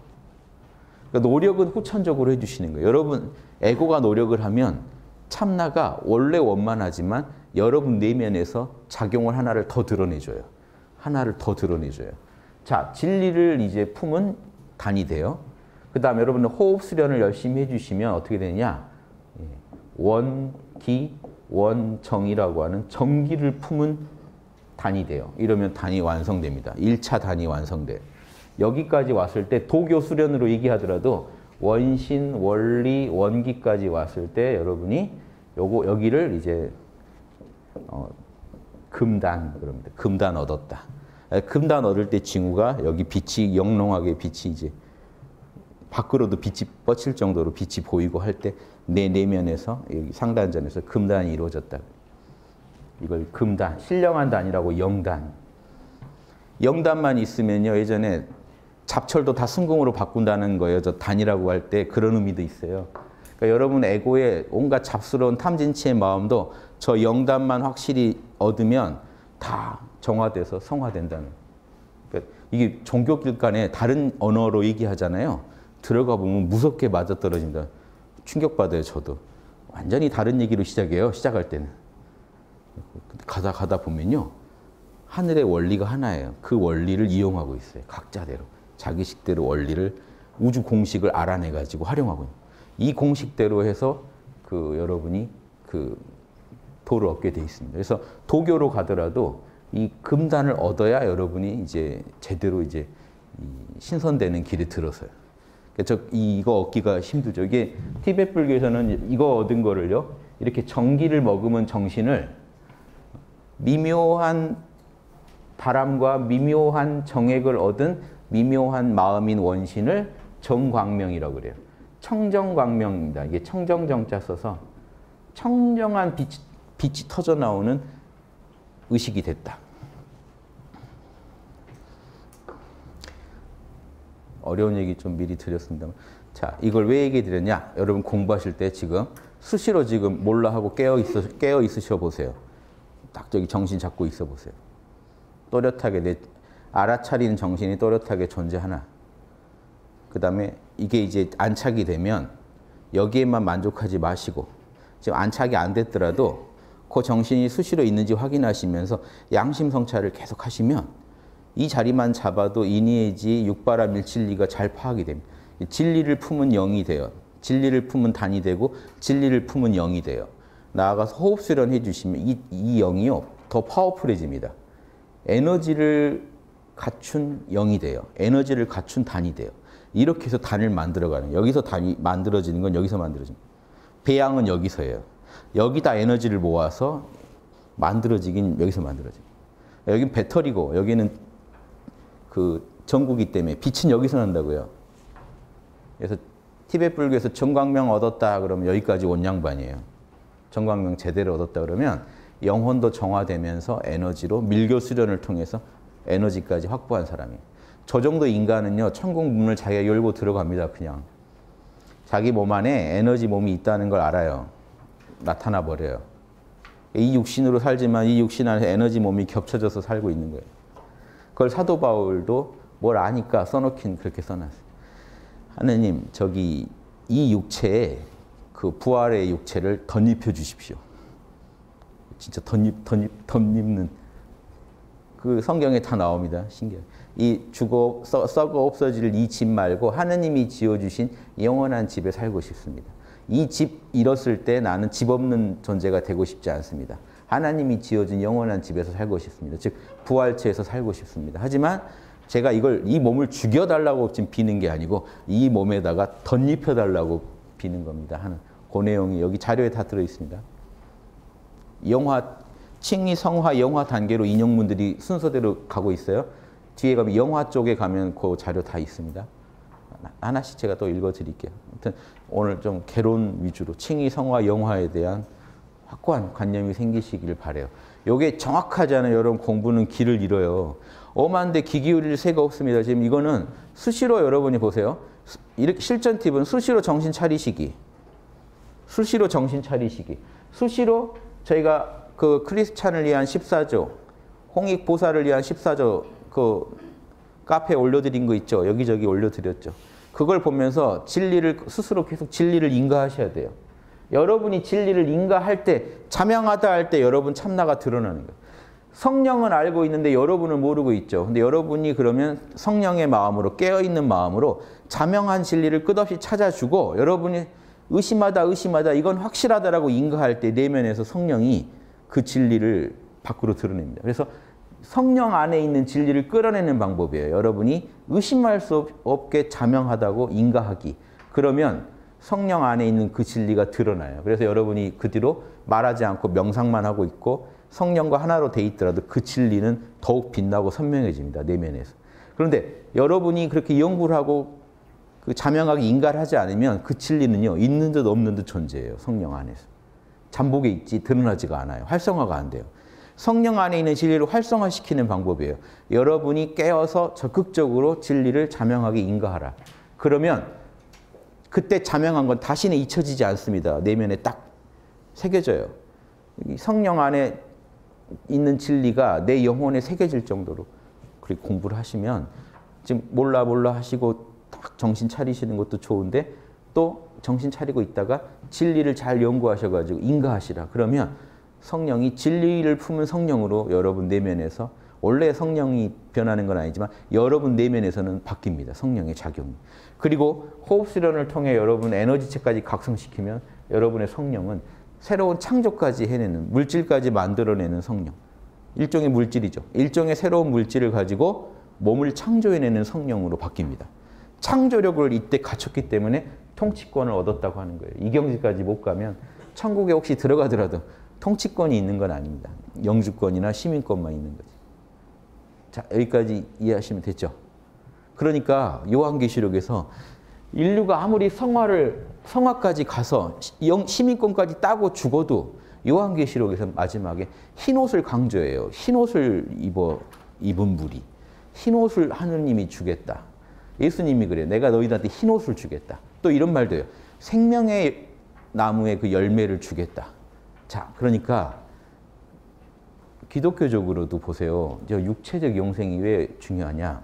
그러니까 노력은 후천적으로 해주시는 거예요. 여러분 에고가 노력을 하면 참나가 원래 원만하지만 여러분 내면에서 작용을 하나를 더 드러내줘요. 하나를 더 드러내줘요. 자, 진리를 이제 품은 단이 돼요. 그 다음에 여러분 호흡 수련을 열심히 해주시면 어떻게 되냐? 예, 원기, 원정이라고 하는 정기를 품은 단이 돼요. 이러면 단이 완성됩니다. 1차 단이 완성돼 여기까지 왔을 때 도교 수련으로 얘기하더라도 원신, 원리, 원기까지 왔을 때 여러분이 요거 여기를 이제 어, 금단 그럽니다. 금단 얻었다. 금단 얻을 때 징후가 여기 빛이 영롱하게 빛이 이제 밖으로도 빛이 뻗칠 정도로 빛이 보이고 할 때 내 내면에서 여기 상단전에서 금단이 이루어졌다. 이걸 금단, 신령한 단이라고 영단. 영단만 있으면요. 예전에 잡철도 다 승궁으로 바꾼다는 거예요. 저 단이라고 할 때 그런 의미도 있어요. 그러니까 여러분 에고의 온갖 잡스러운 탐진치의 마음도 저 영단만 확실히 얻으면 다 정화돼서 성화된다는. 그러니까 이게 종교길 간에 다른 언어로 얘기하잖아요. 들어가 보면 무섭게 맞아떨어진다. 충격받아요, 저도. 완전히 다른 얘기로 시작해요, 시작할 때는. 가다 가다 보면요. 하늘의 원리가 하나예요. 그 원리를 이용하고 있어요. 각자대로. 자기식대로 원리를 우주 공식을 알아내 가지고 활용하고 있는. 이 공식대로 해서 그 여러분이 그 도를 얻게 돼 있습니다. 그래서 도교로 가더라도 이 금단을 얻어야 여러분이 이제 제대로 이제 신선되는 길에 들어서요. 저 이거 얻기가 힘들죠. 이게 티베트 불교에서는 이거 얻은 거를요. 이렇게 정기를 먹으면 정신을 미묘한 바람과 미묘한 정액을 얻은 미묘한 마음인 원신을 정광명이라고 그래요. 청정광명입니다. 이게 청정정자 써서 청정한 빛, 빛이 터져 나오는 의식이 됐다. 어려운 얘기 좀 미리 드렸습니다. 자, 이걸 왜 얘기 드렸냐? 여러분 공부하실 때 지금 수시로 지금 몰라 하고 깨어 있으셔 보세요. 딱 저기 정신 잡고 있어 보세요. 또렷하게 내 알아차리는 정신이 또렷하게 존재하나. 그 다음에 이게 이제 안착이 되면 여기에만 만족하지 마시고 지금 안착이 안 됐더라도 그 정신이 수시로 있는지 확인하시면서 양심 성찰을 계속 하시면 이 자리만 잡아도 인의지 육바라 밀진리가 잘 파악이 됩니다. 진리를 품은 영이 돼요. 진리를 품은 단이 되고 진리를 품은 영이 돼요. 나아가서 호흡 수련해 주시면 이, 이 영이요 더 파워풀해집니다. 에너지를 갖춘 영이 돼요. 에너지를 갖춘 단이 돼요. 이렇게 해서 단을 만들어가는 여기서 단이 만들어지는 건 여기서 만들어집니다. 배양은 여기서예요. 여기다 에너지를 모아서 만들어지긴 여기서 만들어집니다. 여긴 배터리고 여기는 그 전구기 때문에 빛은 여기서 난다고요. 그래서 티베트 불교에서 정광명 얻었다 그러면 여기까지 온 양반이에요. 정광명 제대로 얻었다 그러면 영혼도 정화되면서 에너지로 밀교 수련을 통해서 에너지까지 확보한 사람이에요. 저 정도 인간은요, 천국 문을 자기가 열고 들어갑니다, 그냥. 자기 몸 안에 에너지 몸이 있다는 걸 알아요. 나타나 버려요. 이 육신으로 살지만 이 육신 안에 에너지 몸이 겹쳐져서 살고 있는 거예요. 그걸 사도 바울도 뭘 아니까 써놓긴 그렇게 써놨어요. 하느님, 저기 이 육체에 그 부활의 육체를 덧입혀 주십시오. 진짜 덧입, 덧입, 덧입는 그 성경에 다 나옵니다. 신기해. 이 죽어 썩, 썩어 없어질 이 집 말고 하느님이 지어주신 영원한 집에 살고 싶습니다. 이 집 잃었을 때 나는 집 없는 존재가 되고 싶지 않습니다. 하나님이 지어준 영원한 집에서 살고 싶습니다. 즉 부활체에서 살고 싶습니다. 하지만 제가 이걸 이 몸을 죽여달라고 지금 비는 게 아니고 이 몸에다가 덧입혀달라고 비는 겁니다. 하는 그 내용이 여기 자료에 다 들어 있습니다. 영화 칭리 성화 영화 단계로 인용문들이 순서대로 가고 있어요. 뒤에 가면 영화 쪽에 가면 그 자료 다 있습니다. 하나씩 제가 또 읽어드릴게요. 아무튼 오늘 좀 개론 위주로 칭의 성화 영화에 대한 확고한 관념이 생기시길 바래요. 요게 정확하지 않은 여러분 공부는 길을 잃어요. 엄한데 귀 기울일 새가 없습니다. 지금 이거는 수시로 여러분이 보세요. 이렇게 실전 팁은 수시로 정신 차리시기. 수시로 정신 차리시기. 수시로 저희가 그 크리스찬을 위한 14조, 홍익 보살을 위한 14조 그 카페에 올려드린 거 있죠. 여기저기 올려드렸죠. 그걸 보면서 진리를 스스로 계속 진리를 인가하셔야 돼요. 여러분이 진리를 인가할 때 자명하다 할 때 여러분 참나가 드러나는 거예요. 성령은 알고 있는데 여러분은 모르고 있죠. 근데 여러분이 그러면 성령의 마음으로 깨어있는 마음으로 자명한 진리를 끝없이 찾아주고 여러분이 의심하다 의심하다 이건 확실하다라고 인가할 때 내면에서 성령이 그 진리를 밖으로 드러냅니다. 그래서 성령 안에 있는 진리를 끌어내는 방법이에요. 여러분이 의심할 수 없게 자명하다고 인가하기. 그러면 성령 안에 있는 그 진리가 드러나요. 그래서 여러분이 그 뒤로 말하지 않고 명상만 하고 있고 성령과 하나로 돼 있더라도 그 진리는 더욱 빛나고 선명해집니다. 내면에서. 그런데 여러분이 그렇게 연구를 하고 그 자명하게 인가를 하지 않으면 그 진리는요. 있는 듯 없는 듯 존재해요. 성령 안에서. 잠복에 있지 드러나지가 않아요. 활성화가 안 돼요. 성령 안에 있는 진리를 활성화시키는 방법이에요. 여러분이 깨어서 적극적으로 진리를 자명하게 인가하라. 그러면 그때 자명한 건 다시는 잊혀지지 않습니다. 내면에 딱 새겨져요. 성령 안에 있는 진리가 내 영혼에 새겨질 정도로 그렇게 공부를 하시면 지금 몰라 몰라 하시고 딱 정신 차리시는 것도 좋은데 또 정신 차리고 있다가 진리를 잘 연구하셔가지고 인가하시라. 그러면 성령이 진리를 품은 성령으로 여러분 내면에서 원래 성령이 변하는 건 아니지만 여러분 내면에서는 바뀝니다. 성령의 작용이. 그리고 호흡 수련을 통해 여러분 에너지체까지 각성시키면 여러분의 성령은 새로운 창조까지 해내는 물질까지 만들어내는 성령. 일종의 물질이죠. 일종의 새로운 물질을 가지고 몸을 창조해내는 성령으로 바뀝니다. 창조력을 이때 갖췄기 때문에 통치권을 얻었다고 하는 거예요. 이 경지까지 못 가면 천국에 혹시 들어가더라도 통치권이 있는 건 아닙니다. 영주권이나 시민권만 있는 거지. 자, 여기까지 이해하시면 됐죠? 그러니까 요한계시록에서 인류가 아무리 성화를 성화까지 가서 영, 시민권까지 따고 죽어도 요한계시록에서 마지막에 흰 옷을 강조해요. 흰 옷을 입어 입은 무리. 흰 옷을 하느님이 주겠다. 예수님이 그래. 내가 너희들한테 흰 옷을 주겠다. 또 이런 말도 해요. 생명의 나무의 그 열매를 주겠다. 자, 그러니까 기독교적으로도 보세요. 저 육체적 영생이 왜 중요하냐?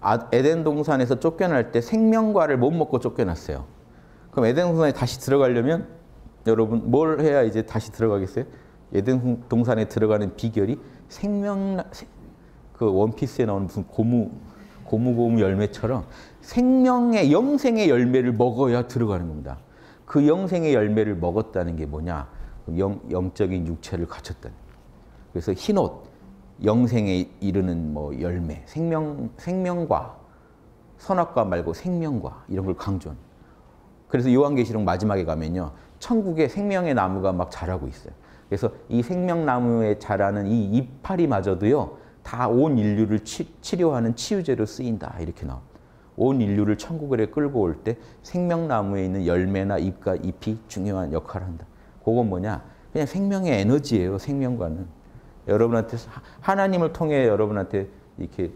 아, 에덴 동산에서 쫓겨날 때 생명과를 못 먹고 쫓겨났어요. 그럼 에덴 동산에 다시 들어가려면 여러분 뭘 해야 이제 다시 들어가겠어요? 에덴 동산에 들어가는 비결이 생명 그 원피스에 나오는 무슨 고무 고무 고무 열매처럼 생명의 영생의 열매를 먹어야 들어가는 겁니다. 그 영생의 열매를 먹었다는 게 뭐냐? 영, 영적인 육체를 갖췄다는. 그래서 흰옷, 영생에 이르는 뭐 열매, 생명, 생명과 선악과 말고 생명과 이런 걸 강조한. 그래서 요한계시록 마지막에 가면요. 천국에 생명의 나무가 막 자라고 있어요. 그래서 이 생명나무에 자라는 이 이파리마저도요. 다 온 인류를 치, 치료하는 치유제로 쓰인다. 이렇게 나옵니다. 온 인류를 천국에 끌고 올 때 생명나무에 있는 열매나 잎과 잎이 중요한 역할을 한다. 그건 뭐냐? 그냥 생명의 에너지예요. 생명과는. 여러분한테 하나님을 통해 여러분한테 이렇게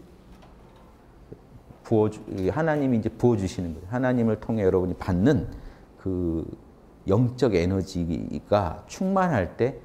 부어 하나님이 이제 부어 주시는 거예요. 하나님을 통해 여러분이 받는 그 영적 에너지가 충만할 때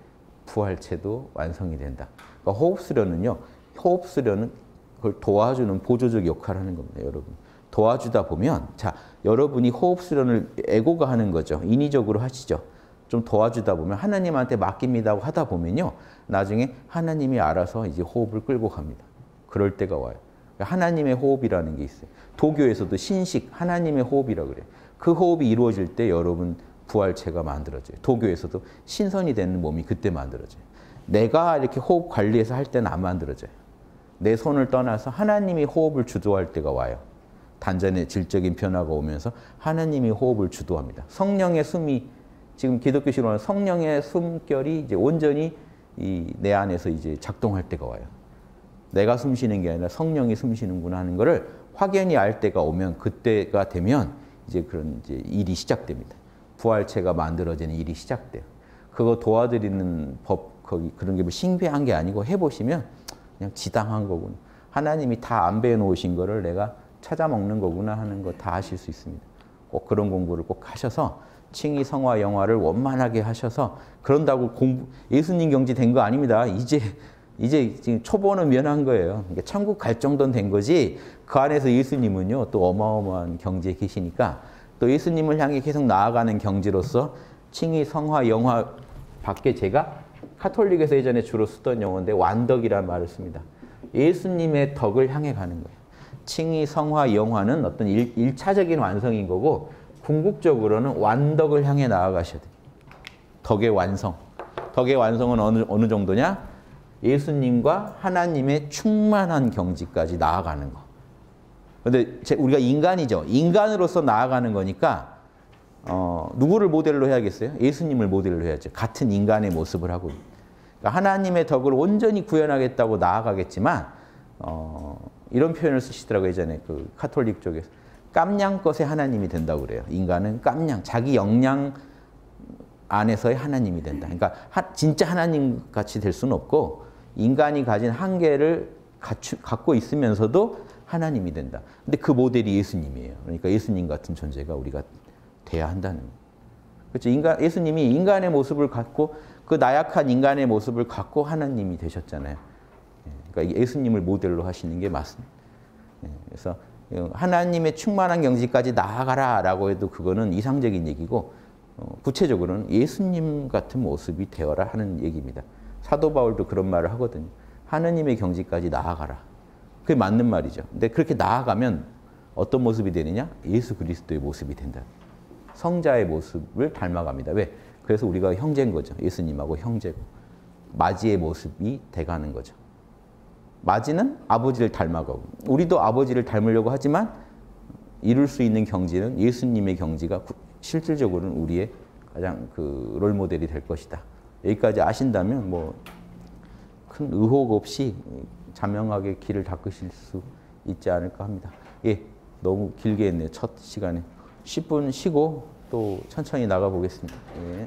부활체도 완성이 된다. 그러니까 호흡 수련은요. 호흡 수련은 그걸 도와주는 보조적 역할을 하는 겁니다, 여러분. 도와주다 보면 자, 여러분이 호흡 수련을 에고가 하는 거죠. 인위적으로 하시죠. 좀 도와주다 보면 하나님한테 맡깁니다 하다 보면요. 나중에 하나님이 알아서 이제 호흡을 끌고 갑니다. 그럴 때가 와요. 하나님의 호흡이라는 게 있어요. 도교에서도 신식, 하나님의 호흡이라고 그래요. 그 호흡이 이루어질 때 여러분 부활체가 만들어져요. 도교에서도 신선이 되는 몸이 그때 만들어져요. 내가 이렇게 호흡 관리해서 할 때는 안 만들어져요. 내 손을 떠나서 하나님이 호흡을 주도할 때가 와요. 단전의 질적인 변화가 오면서 하나님이 호흡을 주도합니다. 성령의 숨이 지금 기독교식으로는 성령의 숨결이 이제 온전히 이내 안에서 이제 작동할 때가 와요. 내가 숨 쉬는 게 아니라 성령이 숨 쉬는구나 하는 것을 확연히 알 때가 오면 그때가 되면 이제 그런 이제 일이 시작됩니다. 부활체가 만들어지는 일이 시작돼요. 그거 도와드리는 법 거기 그런 게 뭐 신비한 게 아니고 해보시면 그냥 지당한 거군. 하나님이 다 안배해 놓으신 거를 내가 찾아 먹는 거구나 하는 거 다 아실 수 있습니다. 꼭 그런 공부를 꼭 하셔서 칭의 성화 영화를 원만하게 하셔서 그런다고 공부 예수님 경지 된 거 아닙니다. 이제 이제 지금 초보는 면한 거예요. 그러니까 천국 갈 정도는 된 거지 그 안에서 예수님은요 또 어마어마한 경지에 계시니까 또 예수님을 향해 계속 나아가는 경지로서 칭의 성화 영화 밖에 제가 카톨릭에서 예전에 주로 쓰던 용어인데 완덕이라는 말을 씁니다. 예수님의 덕을 향해 가는 거예요. 칭의 성화 영화는 어떤 일, 차적인 완성인 거고 궁극적으로는 완덕을 향해 나아가셔야 돼요. 덕의 완성. 덕의 완성은 어느, 어느 정도냐? 예수님과 하나님의 충만한 경지까지 나아가는 거. 근데 우리가 인간이죠. 인간으로서 나아가는 거니까 어, 누구를 모델로 해야겠어요? 예수님을 모델로 해야죠. 같은 인간의 모습을 하고. 그러니까 하나님의 덕을 온전히 구현하겠다고 나아가겠지만 어, 이런 표현을 쓰시더라고요. 예전에 그 카톨릭 쪽에서. 깜냥 것의 하나님이 된다고 그래요. 인간은 깜냥, 자기 역량 안에서의 하나님이 된다. 그러니까 하, 진짜 하나님 같이 될 수는 없고 인간이 가진 한계를 갖추, 갖고 있으면서도 하나님이 된다. 근데 그 모델이 예수님이에요. 그러니까 예수님 같은 존재가 우리가 돼야 한다는 그렇죠. 인간, 예수님이 인간의 모습을 갖고 그 나약한 인간의 모습을 갖고 하나님이 되셨잖아요. 예, 그러니까 예수님을 모델로 하시는 게 맞습니다. 예, 그래서 하나님의 충만한 경지까지 나아가라라고 해도 그거는 이상적인 얘기고 어, 구체적으로는 예수님 같은 모습이 되어라 하는 얘기입니다. 사도 바울도 그런 말을 하거든요. 하느님의 경지까지 나아가라. 그게 맞는 말이죠. 근데 그렇게 나아가면 어떤 모습이 되느냐? 예수 그리스도의 모습이 된다. 성자의 모습을 닮아갑니다. 왜? 그래서 우리가 형제인 거죠. 예수님하고 형제고. 마지의 모습이 돼가는 거죠. 마지는 아버지를 닮아가고 우리도 아버지를 닮으려고 하지만 이룰 수 있는 경지는 예수님의 경지가 실질적으로는 우리의 가장 그 롤모델이 될 것이다. 여기까지 아신다면 뭐 큰 의혹 없이 자명하게 길을 닦으실 수 있지 않을까 합니다. 예, 너무 길게 했네요. 첫 시간에. 10분 쉬고 또 천천히 나가보겠습니다. 예.